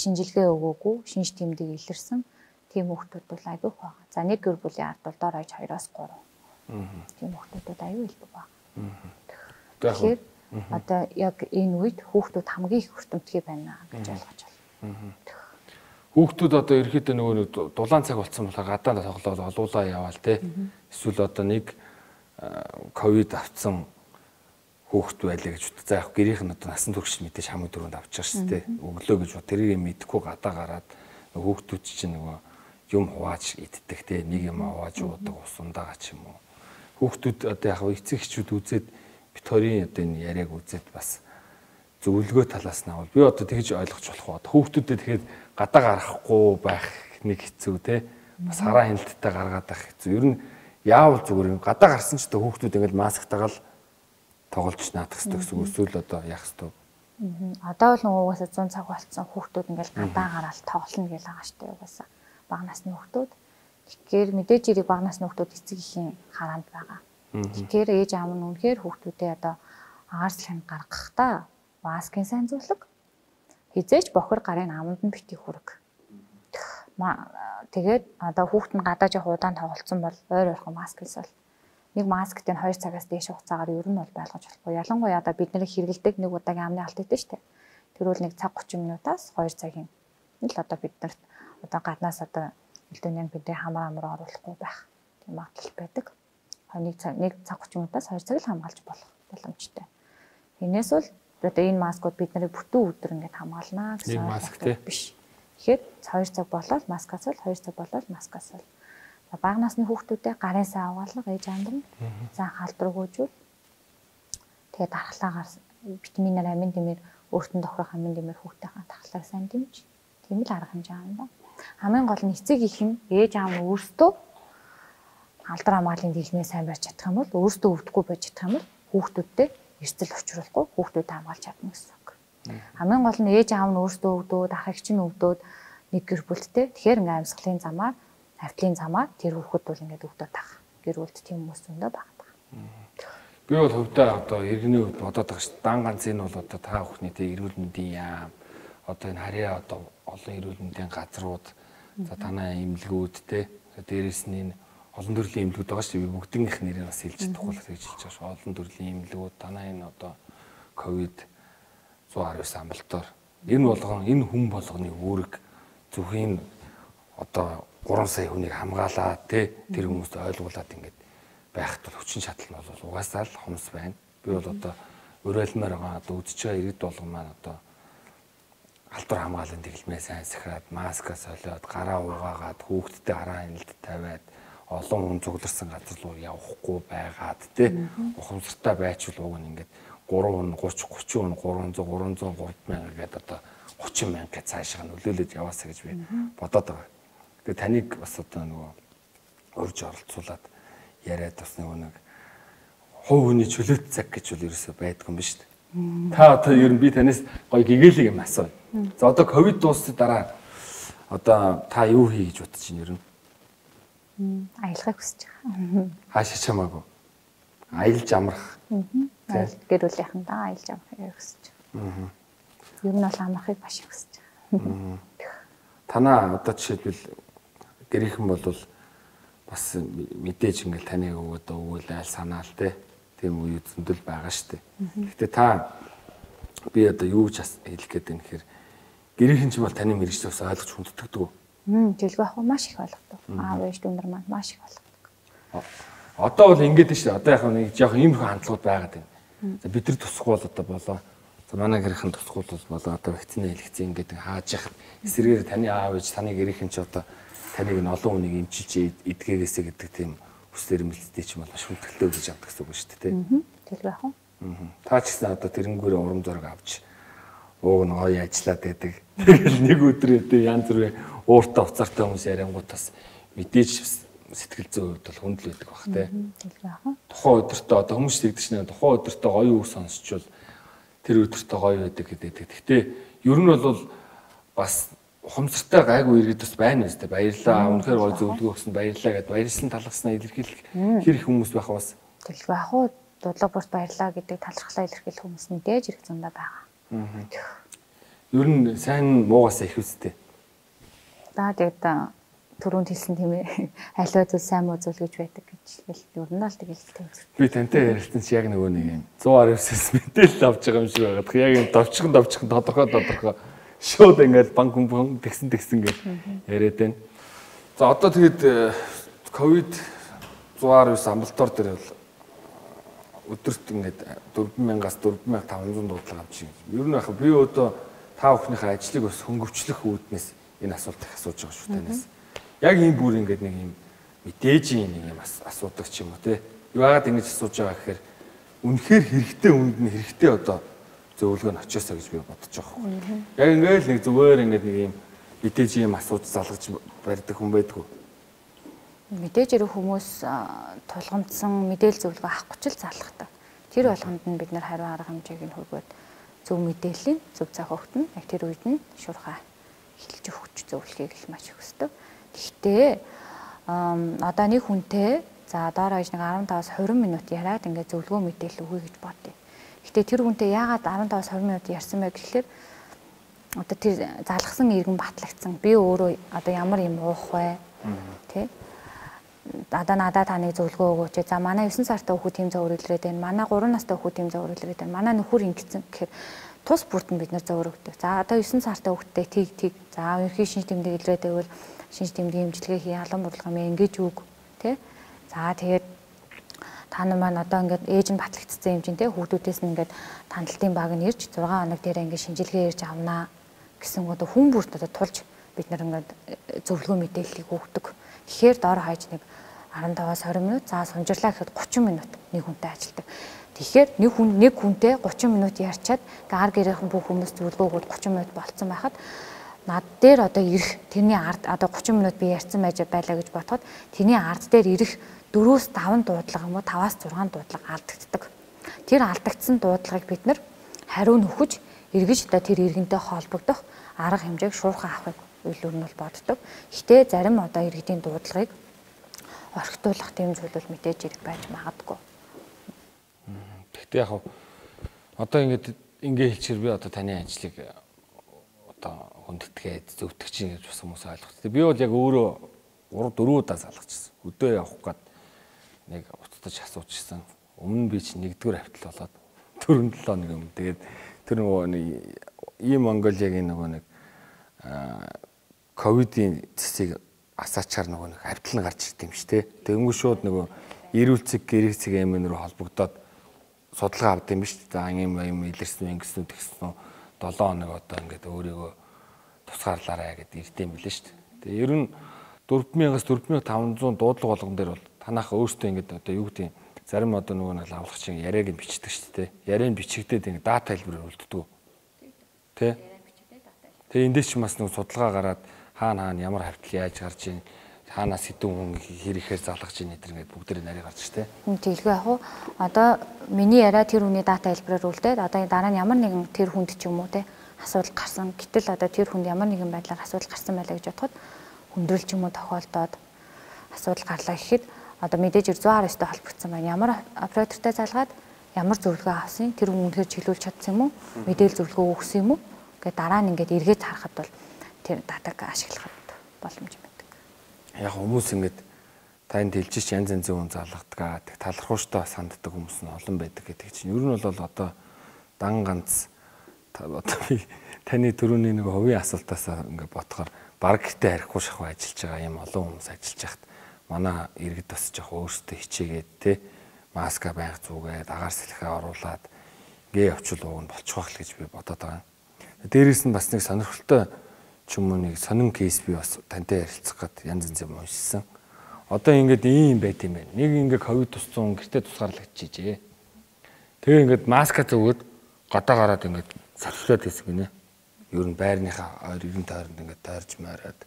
B: шинжилгээ өгөөгүй шинж тэмдэг илэрсэн тийм хүүхдүүд бол аягүй байгаа. За нэг гэр бүлийн ард бол дор хаяж 2-оос 3. Тийм хүүхдүүд аягүй илүү байгаа. Тэгэхээр одоо яг энэ үед хүүхдүүд хамгийн их хүртэмтгий байна гэж ойлгож байна.
A: Хүүхдүүд одоо ерөөхдөө нөгөө дулаан цаг болсон болохоор гадаа тоглоод олуулаа яваал те. Эсвэл одоо нэг ковид авцсан хөөхт байлаа гэж бод. За яг гэрийнх нь одоо насан турш мэдээж хамгийн дөрөнд авчихсан шүү дээ. Өглөө гэж бод. Тэрийг мэдэхгүй гадаа гараад хөөхтүүд чинь нөгөө юм хувааж иддэг те. Нэг юм авааж уудаг усундаага ч юм уу. Хүүхдүүд одоо яг эцэг эхчүүд үзээд бит хоёрын одоо энэ яриаг үзээд бас зөвлөгөө талаас нь авал би одоо тэгж ойлгож болох ба хүүхдүүдэд тэгэхээр гадаа гарахгүй байх нэг хэцүү те. Бас хараа хяналттай гаргаад байх хэцүү. Ер нь яавал зүгээр юм. Гадаа гарсан ч та хүүхдүүд ингээд масктайгаа л тоглож наадах хэрэгтэй гэсэн эсвэл одоо яах хэрэгтэй
B: Одоо бол нөгөөс 100 цаг болцсон хүүхдүүд ингээл гадаа гараад тоглоно гэж байгаа штеп угаасаа. Бага насны хүүхдүүд. Тэгэхээр мэдээж ирэх бага насны хүүхдүүд эцэг ихийн хараанд байгаа. Тэгэхээр ээж аав нь үнэхээр хүүхдүүдээ одоо агаар салхинд гаргахдаа маскын сайн зулаг хизээч бохор гарын аманд нь бити хүрэг. Тэгээд одоо хүүхд нь гадаа жоо удаан тоглолцсон бол ойр ойрхон маск хийсэл нэг масктэй 2 цагаас дээш хугацаагаар ер нь бол байлгаж болохгүй. Ялангуяа одоо бид нэр хэрэгэлдэг нэг удаагийн амны алт гэдэг дээ. Тэр бол нэг цаг 30 минутаас 2 цагийн л одоо бид нарт одоо гаднаас одоо элдвэн бидний хамар амар оруулахгүй байх тийм магадлал байдаг. Нэг цаг нэг цаг 30 минутаас 2 цаг л хамгаалж болох боломжтой. Энээс бол одоо энэ маскууд бид нарыг бүтэн өдөр ингээд хамгаална
A: гэсэн нэг маск тийм
B: биш. Тэгэхээр 2 цаг болоод маскаас л 2 цаг болоод маскаас л бага насны хүүхдүүдэд гарын сайн аваалга ээж амдан зан халдвар өгөөжүүл тэгээ дархлаагаар витаминаар амин дэмэр өөртөө тохирох амин дэмэр хүүхдийнхээ дархлааг сайн дэмж тийм л арга хэмжээ аана. Хамгийн гол нь эцэг их нь ээж аав нь өөртөө алдар хамгааллын дэлгмээ сайн барьж чадах юм бол өөртөө өвдөхгүй байж чадах юм бол хүүхдүүдтэй эрсдэл учруулахгүй хүүхдүүдэд хамгаалж чадна гэсэн үг. Хамгийн гол нь ээж аав нь өөртөө өвдөөд ах эгч нь өвдөөд нэг гэр бүлтэй тэгэхээр ингээм амьсгалын замаар автлын замаар тэр хүүхэд бол ингээд өвдөд тах. Гэр бүлд тийм хүмүүс зөндөө багтах.
A: Би бол хөвдөө одоо иргэний хувьд бодоод байгаа шүү. Дан ганц энэ бол одоо та бүхний тэ эрүүл мэндийн яам одоо энэ харьяа одоо олон эрүүл мэндийн газрууд за танай имлгүүд те дээрэс нь энэ олон төрлийн имлгүүд байгаа шүү. Би бүгднийх нэрийг бас хэлж тухайлах гэж хэлж байгаа шүү. Олон төрлийн имлгүүд танай энэ одоо ковид 119 амлалтаар энэ болгон энэ хүн болгоны үүрэг зөвхөн одоо 3 сая хүнийг хамгаалаад те тэр хүмүүст ойлгуулад ингээд байхад бол хүчин шатал нь бол угаасаа л хумс байна. Би бол одоо уриалмаар байгаа одоо байгаа иргэд болгон маань одоо халдвар хамгааллын тэглэмээ сайн сахиад маска солиод гараа угаагаад хүүхдтэй хараа хяналт тавиад олон хүн цугларсан газар руу явахгүй байгаад те ухамсартай байчвал уг нь ингээд 3 30 30 300 300 3 мянга гэдэг одоо 30 мянга цаашаа нөлөөлөд яваасаа гэж би бодоод байгаа. Тэгээ таныг бас одоо нөгөө урьж оролцуулаад яриад бас нөгөө нэг хувь хүний чөлөөт цаг гэж бол ерөөсөй байдгүй юм биш үү? Та одоо ер нь би танаас гоё гэгээлэг юм асуу. За одоо ковид дуусны дараа одоо та юу хий гэж бодож байна ер нь?
B: Аялахыг хүсэж байгаа.
A: Хаашаа чамаагүй. Аялж амрах.
B: Аялал гэр бүлийнхэндээ аялж амрахыг хүсэж байгаа. Ер нь бол амрахыг маш их хүсэж байгаа.
A: Танаа одоо жишээлбэл гэрийнхэн бол бас мэдээж ингээл таныг өгөөд өгөөл айл санаал те тийм үе зөндөл байгаа штэ. Гэхдээ та би одоо юу ч хэлэх гээд байна гэхээр гэрийнхэн ч бол таны мэрэгчлээс ойлгож хүнддэгдэг.
B: Мм жилгүй ах маш их ойлгодог. Аав ээж дүндэр маань маш их ойлгодог.
A: Одоо бол ингэж штэ. Одоо яг нэг жоох ийм их хандлагууд байгаад байна. За бид нар тусахгүй бол одоо болоо. За манай гэрийнхэн тусахгүй бол болоо одоо вакцины хэлгэцэн ингээд хааж явах эсрэгээр таны аав ээж таны гэрийнхэн ч одоо таныг н олон хүнийг эмчилж эдгээгээсэ гэдэг тийм хүслэр мэлцтэй ч юм бол маш хүндэлтэй гэж авдаг гэсэн үг шүү дээ.
B: Тэр байх уу?
A: Та ч гэсэн одоо тэрнгүүрээ урам зориг авч ууг нь гоё ажиллаад байдаг. Тэгэл нэг өдөр өдөө янз бүрийн ууртаа уцаартай хүмүүс яриангууд бас мэдээж сэтгэл зүйн хувьд бол хүндэл байдаг бах те. Тухайн өдөртөө одоо хүмүүс тэгдэг чинь тухайн өдөртөө гоё үг сонсчвол тэр өдөртөө гоё байдаг гэдэг. Гэхдээ ер нь бол бас ухамсартай гайгүй иргэд бас байна үстэй. Баярлаа үнэхээр гой зөвлөгөө өгсөн. Баярлаа гэд баярлсан талгаснаа илэрхийлэх хэр их хүмүүс байх бас.
B: Тэгэл байх уу? Дудлаг бүрт баярлаа гэдэг талархлаа илэрхийлэх хүмүүс мэдээж ирэх зундаа байгаа.
A: Ер нь сайн муугаас их үстэй.
B: За тэгээд түрүүнд хэлсэн тийм ээ аливаа зүйл сайн муу зүйл гэж байдаг гэж хэл ер нь л тэгэл тэмцэх.
A: Би тантай ярилцсан чи яг нөгөө нэг юм 119-с мэдээлэл авч байгаа юм шиг байгаа. Яг юм довчхон довчхон тодорхой тодорхой шууд ингээл банк хүн тэгсэн тэгсэн гэж яриад байна. За одоо тэгээд ковид 119 амлалтаар дээр бол өдөрт ингээд 4000-аас 4500 дуудлага авч байна. Ер нь яг би одоо та бүхнийхээ ажлыг бас хөнгөвчлөх үүднээс энэ асуултыг асууж байгаа шүү танаас. Яг ийм бүр ингээд нэг юм мэдээж нэг юм асуудаг ч юм уу те. Яагаад ингэж асууж байгаа гэхээр үнэхээр хэрэгтэй үнд нь хэрэгтэй одоо зөвлөгөө нь очиосаа гэж би бодож байгаа юм. Яг ингээл нэг зүгээр ингээд нэг юм мэдээж юм асууж залгаж барьдаг хүн байдгүй.
B: Мэдээж ирэх хүмүүс тулгамдсан мэдээлэл зөвлөгөө авахгүй ч залхдаг. Тэр болгонд нь бид нар хариу арга хэмжээг нь хөргөөд зөв мэдээллийн зөв цаг хөвгт нь яг тэр үед нь шуурхаа хэлж өгч зөвлөхийг л маш өгсдөг. Гэхдээ одоо нэг хүнтэй за доор хаяж нэг 15-аас 20 минут яриад ингээд зөвлөгөө мэдээлэл өгье гэж бодъё. Гэхдээ тэр хүнтэй яагаад 15-аас 20 минут ярьсан бэ гэхэлэр одоо тэр залгсан иргэн батлагдсан. Би өөрөө одоо ямар юм уух вэ? Тэ? Одоо надад таны зөвлөгөө өгөөч. За манай 9 сартай хүүхэд тийм зөв өрлөөд байна. Манай 3 настай хүүхэд тийм зөв өрлөөд байна. Манай нөхөр ингэсэн гэхээр тус бүрт нь бид нар зөв өгдөг. За одоо 9 сартай хүүхэдтэй тийг тийг. За ерхий шинж тэмдэг илрээд байвал шинж тэмдгийн хэмжлэгээ хий халуун бодлого юм ингэж үг. Тэ? За тэгээд та нар маань одоо ингээд ээж нь батлагдсан юм чинь те хүүхдүүдээс нь ингээд тандалтын баг нь ирж 6 хоног дээр ингээд шинжилгээ ирж авнаа гэсэн одоо хүн бүрт одоо тулж бид нар ингээд зөвлөгөө мэдээллийг өгдөг. Тэгэхээр доор хаяж нэг 15-аас 20 минут за сунжирлаа гэхэд 30 минут нэг хүнтэй ажилладаг. Тэгэхээр нэг хүн нэг хүнтэй 30 минут ярьчаад гар гэрийнхэн бүх хүмүүс зөвлөгөөгөөд 30 минут болцсон байхад над дээр одоо ирэх тэрний ард одоо 30 минут би ярьсан байж байлаа гэж бодоход тэрний ард дээр ирэх 4-өөс 5 дуудлага юм уу 5-аас 6 дуудлага алдагддаг. Тэр алдагдсан дуудлагыг бид нар хариу нөхөж эргэж одоо тэр иргэнтэй холбогдох арга хэмжээг шуурхан авахыг үйлүүр нь бол боддог. Гэтэ зарим одоо иргэдийн дуудлагыг орхитуулах тийм зүйл бол мэдээж ирэх байж магадгүй.
A: Гэхдээ яг одоо ингээд ингээ хэлчихэр би одоо таны ажлыг одоо хүндэтгээд зөвтгөх чинь гэж бас хүмүүс ойлгох. Би бол яг өөрөө 3 4 удаа залгажсэн. Өдөө явах гээд нэг уцтаж асуучсан. Өмнө би чинь нэгдүгээр хавтал болоод 4 7 нэг юм. Тэгээд тэр нөгөө нэг ийм Монголиагийн нөгөө нэг ковидын цэцгийг асаачаар нөгөө нэг хавтал нь гарч ирд юм шүү дээ. Тэнгүү шууд нөгөө эрүүл цэг гэрэг цэг эмэн рүү холбогдоод судалгаа авд юм шүү дээ. За юм юм илэрсэн ингэсэн тэгсэн 7 хоног одоо ингээд өөрийгөө тусгаарлаарай гэд ирдэм билээ шүү дээ. Тэгээ ер нь 4000-аас 4500 дуудлага болгон дээр бол танааха өөртөө ингээд одоо юу гэдэг зарим одоо нөгөө нэг авлах чинь яриаг нь бичдэг шүү дээ. Яриаг нь бичигдээд ингээд дата хэлбэрээр үлддэг. Тэ? Тэгээ эндээс ч бас нэг судалгаа гараад хаана хаана ямар хавтал яаж гарч ийн хаанаас хэдэн хүн хэрэгээр залгаж ийн гэдэр ингээд бүгдээр нарийн гарч штэ.
B: Тэглгүй яг уу одоо миний яриа тэр хүний дата хэлбэрээр үлдээд одоо дараа нь ямар нэгэн тэр хүнд ч юм уу те асуудал гарсан. Гэтэл одоо тэр хүнд ямар нэгэн байдлаар асуудал гарсан байлаа гэж бодоход хүндрэл ч юм уу тохиолдоод асуудал гарлаа гэхэд одоо мэдээж 119-тэй холбогдсон байна. Ямар оператортай залгаад ямар зөвлөгөө авсан тэр хүн үнэхээр чиглүүлж чадсан юм уу? Мэдээлэл зөвлөгөө өгсөн юм уу? Ингээд дараа нь ингээд эргээд харахад бол тэр датаг ашиглахад боломж байдаг.
A: Яг хүмүүс ингээд танд хэлж чи янз янзын хүн залгадаг. Тэг талархууштай санддаг хүмүүс нь олон байдаг гэдэг чинь. Ер нь бол одоо дан ганц одоо би таны төрөний нэг хувийн асуултаас ингээд ботхоор баг гэртээ харихгүй шахуу ажиллаж байгаа юм олон хүмүүс ажиллаж хахад манай иргэд бас жоох өөрсдөө хичээгээд те маска байнга зүүгээд агаар сэлхээ оруулаад гээ явчул ууг нь болчих واخ л гэж би бодоод байгаа. Дээрээс нь бас нэг сонирхолтой ч юм уу нэг сонин кейс би бас тантай ярилцах гээд янз янз юм уншсан. Одоо ингээд ийм байт юм байна. Нэг ингээд ковид тусцсан гэртээ тусгаарлагдчихжээ. Тэгээ ингээд маска зөгөөд годоо гараад ингээд сарчлаад байсан гинэ. Ер нь байрныхаа ойр ерэн тойронд ингээд тойрж мараад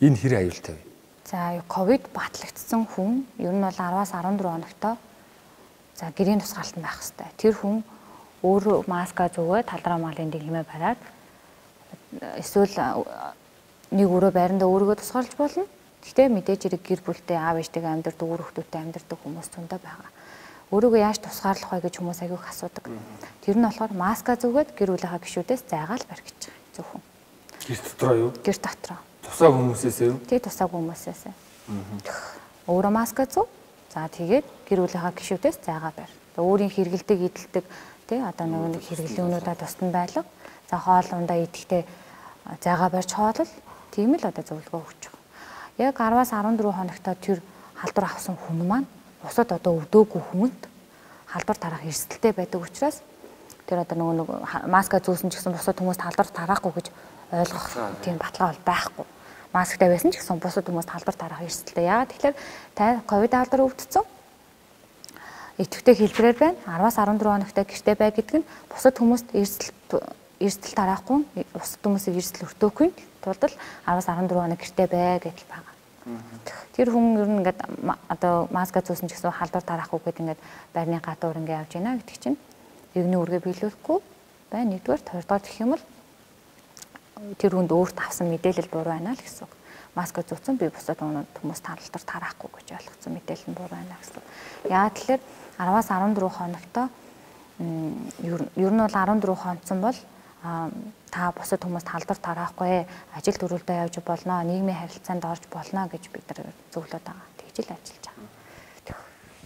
A: энэ хэр аюултай вэ?
B: За ковид батлагдсан хүн ер нь бол 10-аас 14 хоногтой за гэрийн тусгаалтанд байх хэвээр. Тэр хүн өөрөө маска зүгээд талдраа малын дэглэмээ бариад эсвэл нэг өрөө байранда өөрийгөө тусгаарлаж болно. Гэхдээ мэдээж хэрэг гэр бүлтэй аав ээжтэйгээ амьдардаг, үр хөвгтөдтэй амьдардаг хүмүүс зөндөө байгаа. Өөрийгөө яаж тусгаарлах вэ гэж хүмүүс аягүй их асуудаг. Тэр нь болохоор маска зүгээд гэр бүлийнхаа гишүүдээс зайгаал барих гэж байгаа зөвхөн.
A: Гэр дотроо юу?
B: Гэр дотроо.
A: Тусааг хүмүүсээс юу?
B: Тий тусааг хүмүүсээс. Өөрөө маска зүү. За тэгээд гэр бүлийнхаа гишүүдээс зайгаа барь. Өөрийн хэрэгэлдэг, идэлдэг тий одоо нэг хэрэглэнүүдээ тусдан байлга. За хоол ундаа идэхдээ зайгаа барьж хоолол тийм л одоо зөвлөгөө өгч байгаа. Яг 10-аас 14 хоногтой тэр халдвар авсан хүн маань бусад одоо өвдөөгүй хүнд халдвар тарах эрсдэлтэй байдаг учраас тэр одоо нөгөө нэг маска зүүсэн ч гэсэн бусад хүмүүст халдвар тараахгүй гэж ойлгох тийм баталгаа бол байхгүй. Масктай байсан ч гэсэн бусад хүмүүст халдвар тарах эрсдэлтэй. Яагаад тэгэхээр та ковид халдвар өвдсөн идэвхтэй хэлбэрээр байна. 10-аас 14 хоногтой гэртээ бай гэдэг нь бусад хүмүүст эрсдэл эрсдэл тараахгүй, бусад хүмүүсийг эрсдэл өртөөхгүй тулд 10-аас 14 хоног гэртээ бай гэж байгаа. Тэр хүн ер нь ингээд одоо маска зүүсэн ч гэсэн халдвар тараахгүй гэдэг ингээд байрны гадуур ингээд явж байна гэдэг чинь нэгний үргээ биелүүлэхгүй бай нэгдүгээр хоёрдугаар гэх юм бол тэр хүнд өөрт авсан мэдээлэл буруу байна л гэсэн үг. Маска зүүсэн би бусад хүмүүс талалтар тараахгүй гэж ойлгоцсон мэдээлэл нь буруу байна гэсэн. Яагаад тэгэхээр 10-аас 14 хоногтой ер нь бол 14 хонцсон бол та бусад хүмүүст халдвар тараахгүй ажил төрөлдөө явж болно нийгмийн харилцаанд орж болно гэж бид нар зөвлөд байгаа. Тэгж л ажиллаж байгаа.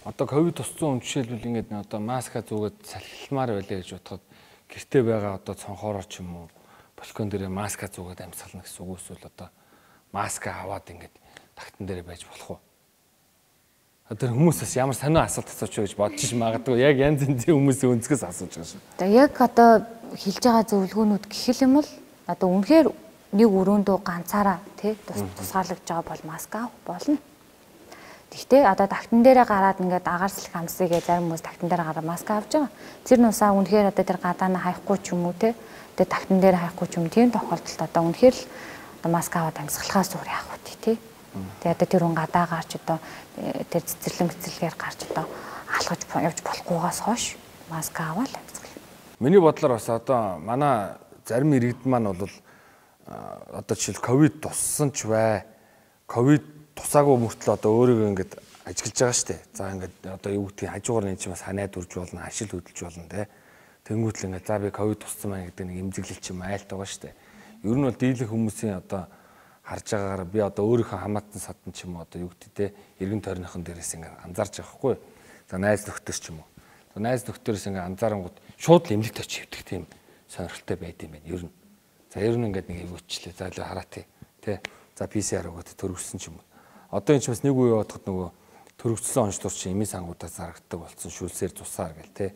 A: Одоо ковид туссан хүн жишээлбэл ингээд одоо маска зүгээд салхилмаар байлаа гэж бодоход гэртээ байгаа одоо цонхоороо ч юм уу балкон дээр маска зүгээд амьсгална гэсэн үг эсвэл одоо маска аваад ингээд тагтан дээр байж болох уу? Тэр хүмүүсээс ямар сонио асуулт асууч гэж бодчих магадгүй. Яг янз янзын хүмүүсийн өнцгөөс асууж байгаа шүү.
B: Тэгээ яг одоо хэлж байгаа зөвлөгөөнүүд гэх юм бол одоо үнэхээр нэг өрөөндөө ганцаараа тий тусгаарлагдж байгаа бол маска болно. Гэхдээ одоо тагтан дээрээ гараад ингээд агаарслах амсыгээ зарим хүмүүс тагтан дээр гараад маска авч байгаа. Тэр нусаа үнэхээр одоо тэр гадаана хаяхгүй ч юм уу тий тэгээ тагтан дээр хаяхгүй ч юм тийм тохиолдолд одоо үнэхээр л одоо маска аваад амьсгалахаас өөр яах вэ тий Тэгээ одоо тэр хүн гадаа гарч одоо э, тэр цэцэрлэн бэцэрлэгээр гарч одоо алхаж явж болохгүйгаас хойш маска аваад амьсгал.
A: Миний бодлоор бас одоо манай зарим иргэдэн маань бол одоо жишээл ковид туссан ч бай. Ковид тусаагүй мөртлөө одоо өөрийгөө ингэж ажиглаж байгаа штэ. За ингээд одоо юу гэдгийг хажуугаар нэг ч бас ханаад үрж болно, ашил хөдөлж болно те. Тэнгүүтэл ингээд за би ковид туссан маань гэдэг нэг эмзэглэл чим айлт байгаа штэ. Ер нь бол дийлэх хүмүүсийн одоо харж байгаагаар би одоо өөрийнхөө хамаатан садан ч юм уу одоо юу гэдэг те эргэн тойрныхон дээрээс ингээ анзаарч байгаа хгүй. За найз нөхдөс ч юм уу. За найз нөхдөөрөөс ингээ анзаарангууд шууд л эмнэлэгт очиж хөвдөх тийм сонирхолтой байд юм байна. Ер нь. За ер нь ингээд нэг эвгүүчлээ. За л хараа тий. Тэ. За PCR өгөөд төрөвсөн ч юм уу. Одоо энэ ч бас нэг үе бодоход нөгөө төрөвчсөн онцлог чи эмийн сангуудаа зарагддаг болсон шүлсээр тусаар гэл тий.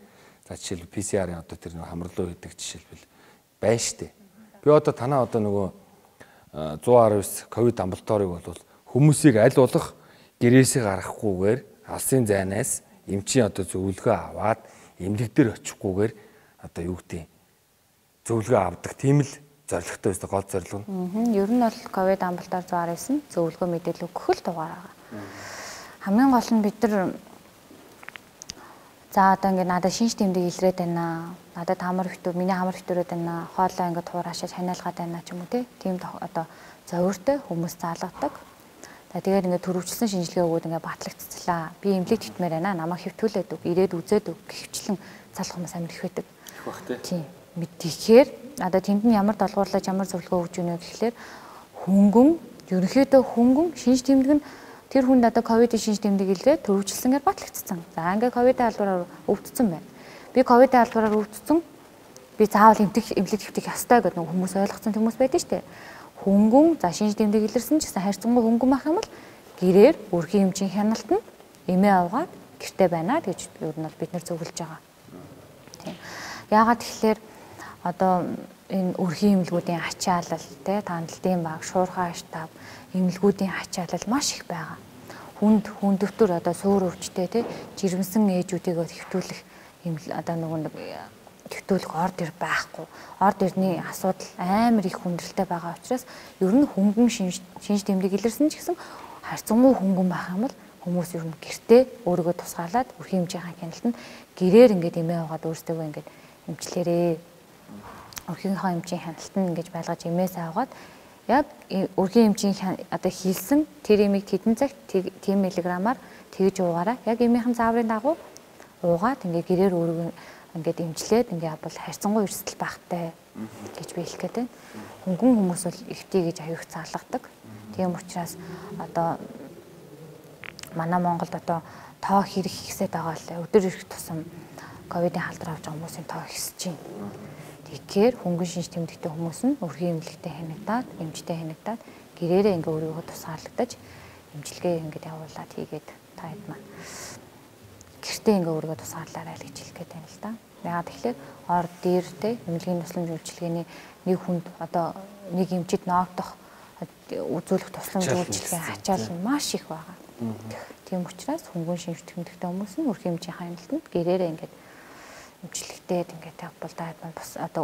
A: За жишээл PCR-ын одоо тэр нөгөө хамрлуу гэдэг жишээлбэл байна штэ. Би одоо танаа одоо нөгөө 119 ковид амбулаторийг бол хүмүүсийг аль болох гэрээсээ гаргахгүйгээр алсын зайнаас эмчийн одоо зөвлөгөө аваад эмнэлэг дээр очихгүйгээр одоо юу гэдэг зөвлөгөө авдаг тийм л зорилготой байсан гол зорилго
B: нь. Ер нь бол ковид амбулатор 119 зөвлөгөө мэдээлэл өгөх л дугаар байгаа. Хамгийн гол нь бид нар За одоо ингээд надад шинж тэмдэг илрээд байна. Надад хамар хөтөр, миний хамар хөтөрөөд байна. Хоолоо ингээд хураашаад ханиалгаад байна ч юм уу тийм одоо зовиртой хүмүүс заалгадаг. За тэгээд ингээд төрөвчлэн шинжилгээ өгөөд ингээд батлагдцлаа. Би эмнэлэг тэтмээр байна. Намайг хөвтүүлээд үг, ирээд үзээд үг гэвчлэн цалах хүмүүс амир их байдаг.
A: Их бах тий.
B: Тийм. Мэдээхээр одоо тэнд нь ямар долгуурлаж ямар зөвлөгөө өгч өгнө гэхлээр хөнгөн ерөнхийдөө хөнгөн шинж тэмдэг нь Тэр хүнд одоо ковидын шинж тэмдэг илрээд төрөвчлсэнгээр батлагдсан. За ингээ ковидын албараар өвдсөн байна. Би ковидын албараар өвдсөн. Би заавал эмтэх эмнэлэг хэвтэх ёстой гэдэг нэг хүмүүс ойлгоцсон хүмүүс байдаг шүү дээ. Хөнгөн за шинж тэмдэг илэрсэн ч гэсэн хайрцангуй хөнгөн байх юм бол гэрээр өрхийн эмчийн хяналт нь эмээ авгаад гэртээ байна гэж юу нь бол бид нэр зөвлөж байгаа. Тийм. Яагаад тэгэхээр одоо энэ өрхийн эмнэлгүүдийн ачаалал те тандалтын баг, шуурхай штаб эмнэлгүүдийн ачаалал маш их байгаа. Хүнд хүндөвтөр одоо суур өвчтэй тий жирэмсэн ээжүүдийг хэвтүүлэх эмнэл одоо нөгөө хэвтүүлэх орд ир байхгүй. Орд ирний асуудал амар их хүндрэлтэй байгаа учраас ер нь хөнгөн шинж тэмдэг илэрсэн ч гэсэн харьцангуй хөнгөн байх юм бол хүмүүс ер нь гэртээ өөрийгөө тусгаалаад өрхийн хэмжээний хяналтанд гэрээр ингээд эмээ аваад өөрсдөө ингээд эмчлэрээ өрхийнхөө хэмжээний хяналтанд ингэж байлгаж эмээс аваад яг өргөн эмчийн одоо хийлсэн тэр эмийг тэдэн цагт тийм миллиграмаар тэгж уугаараа яг эмийнхэн зааврын дагуу уугаад ингээ гэрээр өргөн ингээд эмчлээд ингээ бол харьцангуй эрсдэл багтай гэж би хэлэх байна. Хөнгөн хүмүүс бол ихтэй гэж аюух цаалгадаг. Тийм учраас одоо манай Монголд одоо тоо хэрэг ихсээд байгаа л өдөр ирэх тусам ковидын халдвар авч байгаа хүмүүсийн тоо ихсэж байна. Тэгэхээр хөнгөн шинж тэмдэгтэй хүмүүс нь өрхийн эмнэлэгтэй хянагдаад, эмчтэй хянагдаад гэрээрээ ингээ өөрийгөө тусгаарлагдаж эмчилгээ ингээд явуулаад хийгээд та хэд маань гэртээ ингээ өөрийгөө тусгаарлаарай л гэж хэлэх гээд байна л да. Яагаад тэгэхээр ор дээр те эмнэлгийн тусламж үйлчилгээний нэг хүнд одоо нэг эмчит ноогдох үзүүлэх тусламж үйлчилгээ ачаал нь маш их байгаа. Тийм учраас хөнгөн шимжих тэмдэгтэй хүмүүс нь өрх хэмжээ хяналтанд гэрээрээ ингээд имчилэгдээд ингээд тавбалдаад бас одоо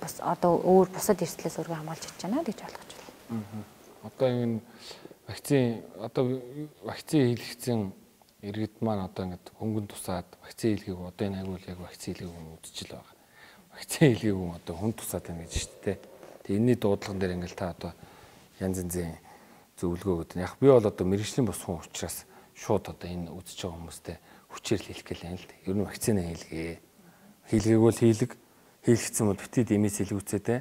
B: бас одоо өөр бусад эрсдлээс өргө хамгаалж чадж байна гэж ойлгож байна.
A: Одоо энэ вакцин одоо вакцин хийлгэсэн иргэд маань одоо ингээд хөнгөн тусаад вакцин хийлгээг одоо энэ агуул яг вакцин хийлгээг хүн үдчихэл байгаа. Вакцин хийлгээг хүн одоо хүн тусаад байна гэж шүү дээ. Тэгээ энэний дуудлаган дээр ингээд та одоо янз янзын зөвлөгөө өгдөг. Яг би бол одоо мэрэгжлийн бус хүн учраас шууд одоо энэ үзэж байгаа хүмүүстэй хүчээр хэлэх гээл юм л дээ. Ер нь вакцины хийлгээ. Хийлгээгүүл хийлэг хийлгэсэн бол битгий дэмэс хэлгүүцээтэй.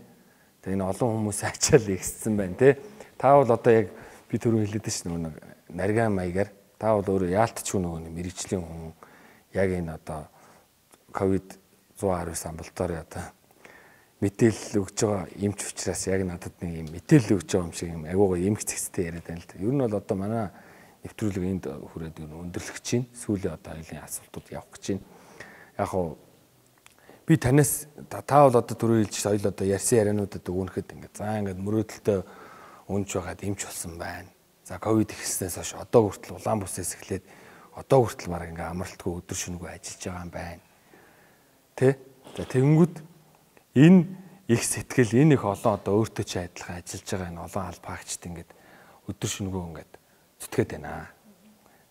A: Тэгээ энэ олон хүмүүс ачаал ихссэн байна те. Та бол одоо яг би түрүү хэлээд шүү нэг нарийн маягаар та бол өөрөө яалтч нөгөө мэрэгжлийн хүн яг энэ одоо ковид 119 амбалтаар одоо мэдээлэл өгж байгаа эмч учраас яг надад нэг юм мэдээлэл өгж байгаа юм шиг юм агуугаа эмх зэгцтэй яриад байна л да. Ер нь бол одоо манай нэвтрүүлэг энд хүрээд өндөрлөх чинь сүүлийн одоо айлын асуултууд явах гэж байна. Яг хоо би танаас та бол одоо түрүү хэлж соёл одоо ярьсан яриануудад өгөнөхөд ингээд за ингээд мөрөөдөлтөй өнж байгаад эмч болсон байна. За ковид ихснээс хойш одоо хүртэл улаан бусаас эхлээд одоо хүртэл баг ингээд амралтгүй өдөр шөнөгүй ажиллаж байгаа юм байна. Тэ? За тэгэнгүүт энэ их сэтгэл энэ их олон одоо өөртөө ч адилхан ажиллаж байгаа энэ олон албаагчд ингээд өдөр шөнөгөө ингээд зүтгээд байна.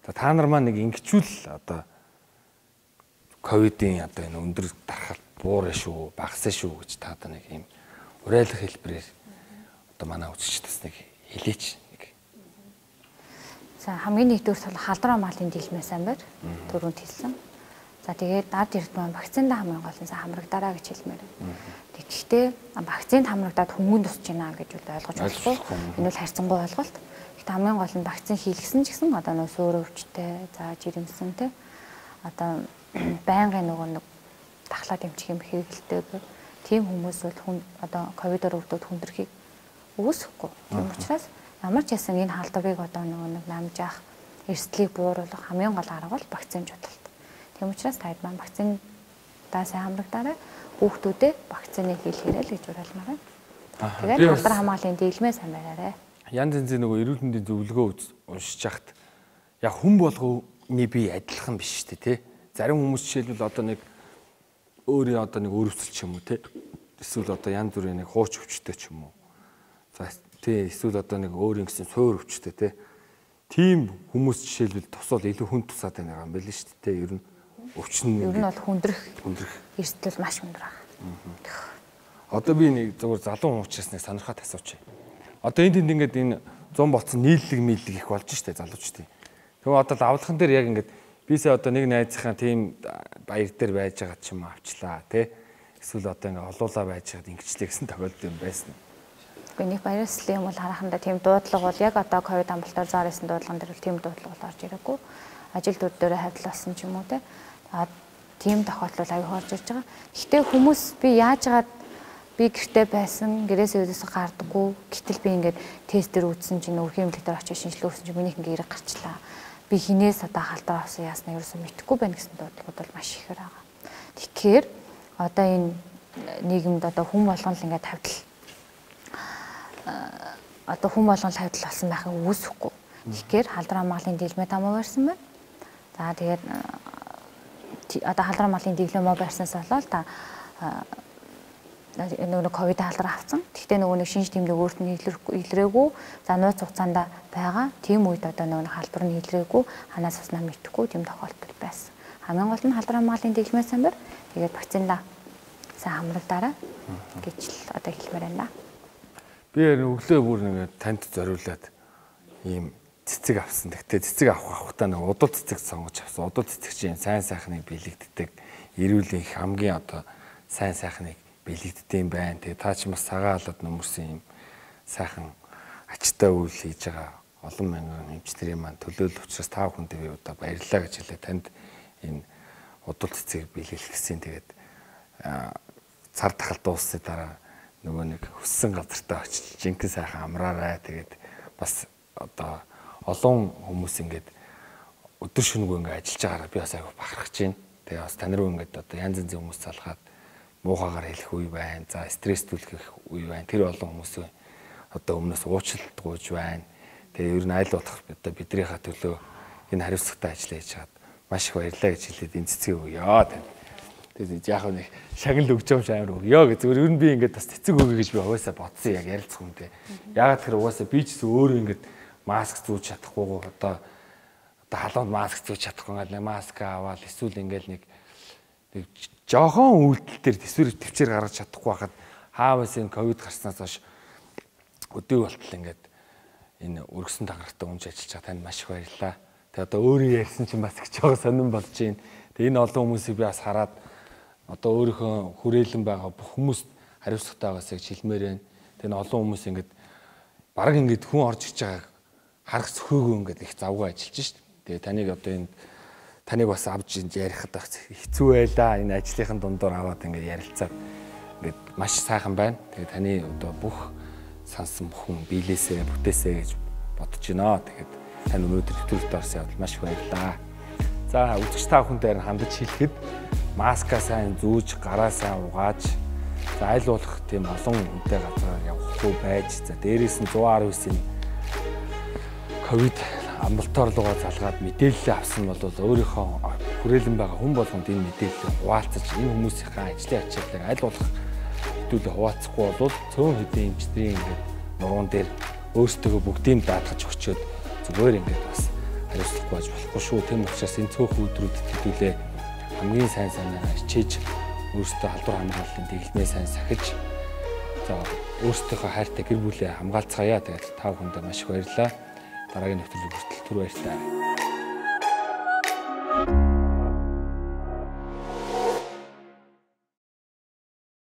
A: За та нар маань нэг ингэчүүл одоо ковидын одоо энэ өндөр дарахад буураа шүү, багасаа шүү гэж та одоо нэг юм урайлах хэлбэрээр одоо манай үзэгчдэс нэг хэлээч нэг.
B: За хамгийн нэгдүгээр бол халдраа малын дийлмээ сайн байр. Төрөнд хэлсэн. За тэгээд над эрт маань вакцинд хамгийн гол нь хамрагдаараа гэж хэлмээр. Тэгэхдээ вакцинд хамрагдаад хүмүүнд тусч байна гэж үл ойлгож болохгүй. Энэ бол харьцангуй ойлголт. Гэхдээ хамгийн гол нь вакцин хийлгсэн ч гэсэн одоо нөө сөөр өвчтэй, за жирэмсэн те одоо байнгын нөгөө нэг тахлаад эмчих юм хэрэгэлдэг. Тийм хүмүүс бол хүн одоо ковидор өвдөд хүндрхийг үүсэхгүй. Тийм учраас ямар ч ясан энэ халдварыг одоо нөгөө нэг намжаах эрсдлийг бууруулах хамгийн гол арга бол вакцин жуудалт. Тийм учраас таад маань вакциндаа сайн хамрагдаарай. Хүүхдүүдэд вакцины хийлгээрэй л гэж уриалмаар байна. Тэгээд алдар хамгааллын дийлмээ сайн байгаарай.
A: Янз янзын нөгөө эрүүл мэндийн зөвлөгөө уншиж хахад яг хүн болгоны бие адилхан биш шүү дээ тий. Зарим хүмүүс жишээлбэл одоо нэг өөрийн одоо нэг өрөвсөл ч юм уу тий. Эсвэл одоо янз бүрийн нэг хууч өвчтэй ч юм уу. За тий эсвэл одоо нэг өөр ингэсэн суур өвчтэй тий. Тийм хүмүүс жишээлбэл тусвал илүү хүн тусаад байна юм байл шүү дээ. Ер нь өвчин
B: ер нь бол хүндрэх хүндрэх эрсдэл маш өндөр аа.
A: Одоо би нэг зөвхөн залуу хүн учраас нэг сонирхоод асууч. Одоо энэ тэнд ингээд энэ 100 болцсон нийллэг мийлэг их болж штэ залуучдын. Тэгээ одоо авлахын дээр яг ингээд бисээ одоо нэг найзынхаа тийм баяр дээр байж байгаа ч юм авчлаа тий. Эсвэл одоо ингээд олуулаа байж байгаад ингэчлээ гэсэн тохиолдол юм байсан.
B: Гэхдээ нэг баярлалын юм бол харахандаа тийм дуудлага бол яг одоо ковид амбалтаар заарсан дуудлаган дээр бол тийм дуудлага бол орж ирээгүй. Ажил дүр дээр хайрлуулсан ч юм уу тий А тийм тохиолдол аяг хорж ирж байгаа. Гэхдээ хүмүүс би яаж яагаад би гэртээ байсан гэрээс өөдөөс гардаггүй. Гэтэл би ингээд тестээр үзсэн чинь өвх хэмлэг дээр очиж шинжилгээ өгсөн чинь минийх ингээд ирэг гарчлаа. Би хинээс одоо халдвар авсан яаснаа ерөөсөн мэдэхгүй байна гэсэн дуудлагууд бол маш ихээр байгаа. Тэгэхээр одоо энэ нийгэмд одоо хүн болгон л ингээд тавьдал одоо хүн болгон тавьдал болсон байхыг үүсэхгүй. Тэгэхээр халдраа малын дийлмэ тамаа барьсан байна. За тэгээд одоо халдраа малын дипломо барьснаас болоод та нөгөө ковид халдраа авсан. Гэхдээ нөгөө нэг шинж тэмдэг өөрт нь илрээгүй. За нууц хугацаанд байгаа. Тийм үед одоо нөгөө халдвар нь илрээгүй. Ханаас уснаа мэдхгүй тийм тохиолдол байсан. Хамгийн гол нь халдраа малын дипломоо самбар. Тэгээд вакцинда сайн хамрагдаарай гэж л одоо хэлмээр байна.
A: Би өглөө бүр нэг танд зориулаад ийм цэцэг авсан. Тэгтээ цэцэг авах авахтаа нэг удал цэцэг сонгож авсан. Удал цэцэг чинь сайн сайхныг бэлэгддэг. Эрүүлийн хамгийн одоо сайн сайхныг бэлэгддэг юм байна. Тэгээ та ч бас цагаалаад нөмөрсөн юм сайхан ачтай үйл хийж байгаа олон мянган эмчнэрийн маань төлөөлөл учраас та бүхэнд би одоо баярлалаа гэж хэлээ. Танд энэ удал цэцгийг бэлгэлэх гэсэн. Тэгээд цар тахал дууссны дараа нөгөө нэг хөссөн газартаа очиж жинхэнэ сайхан амраарай. Тэгээд бас одоо олон хүмүүс ингээд өдөр шөнөгүй ингээд ажиллаж байгаараа би бас айгүй бахархаж байна. Тэгээ бас тань руу ингээд одоо янз янзын хүмүүс залгаад муухагаар хэлэх үе байна. За стресс түлхэх үе байна. Тэр олон хүмүүсийн одоо өмнөөс уучлалт гуйж байна. Тэгээ ер нь айл болох одоо бидрийнхаа төлөө энэ хариуцлагатай ажиллаа хийж хаад маш их баярлалаа гэж хэлээд энэ цэцгийг өгөө. Тэгээд яг нэг шагнал өгч юм шиг амар өгөө гэж зөвөр ер нь би ингээд бас цэцэг өгье гэж би угаасаа бодсон яг ярилцах юм дээ. Ягаад тэгэхээр угаасаа би ч гэсэн өөрөө ингээд маск зүүж чадахгүй одоо одоо халуунд маск зүүж чадахгүй ингээд маск аваад эсвэл ингээд нэг нэг жохон үйлдэл төр төсвөр төвчээр гаргаж чадахгүй байхад хаавас энэ ковид гарснаас хойш өдөө болтол ингээд энэ өргөсөн дагартай өмж ажиллаж байгаа танд маш их баярлалаа. Тэгээ одоо өөрөө ярьсан чинь бас их жоо сонирн болж байна. Тэгээ энэ олон хүмүүсийг би бас хараад одоо өөрийнхөө хүрээлэн байгаа бүх хүмүүст хариуцлагатай байгаасаа гэж хэлмээр байна. Тэгээ олон хүмүүс ингээд бараг ингээд хүн орж иж байгааг харах зөхөөгөө ингээд их завгүй ажиллаж шít. Тэгээ таныг одоо энэ таныг бас авч ярихад бас хэцүү байлаа. Энэ ажлынхын дундуур аваад ингээд ярилцаад ингээд маш сайхан байна. Тэгээ таны одоо бүх сансан бүхэн биелээсээ бүтээсээ гэж бодож байна. Тэгээд тань өнөөдөр нэвтрүүлэлт орсон явдал маш их баярлалаа. За үзэгч та бүхэн дээр хандаж хэлэхэд маскаа сайн зүүж, гараа сайн угааж, за аль болох тийм олон хүнтэй газар явахгүй байж, за дээрээс нь 119-ийн ковид амралтаар лугаа залгаад мэдээлэл авсан бол өөрийнхөө хүрээлэн байгаа хүн болгонд энэ мэдээллийг хуваалцаж энэ хүмүүсийнхээ ажлын ачааллыг аль болох хэдүүлээ хуваалцахгүй бол цөөн хэдийн эмчдийн ингээд нуруунд дээр өөрсдөө бүгдийг даатгаж өчөөд зүгээр ингээд бас хариуцлахгүй байж болохгүй шүү. Тийм учраас энэ цөөх өдрүүдэд хэдүүлээ хамгийн сайн сайнаа хичээж өөрсдөө халдвар хамгааллын дэглэмээ сайн сахиж за өөрсдийнхөө хайртай гэр бүлээ хамгаалцгаая. Тэгээд та бүхэндээ маш их баярлалаа. Дараагийн нөхцөл бүртэл түр баярлалаа.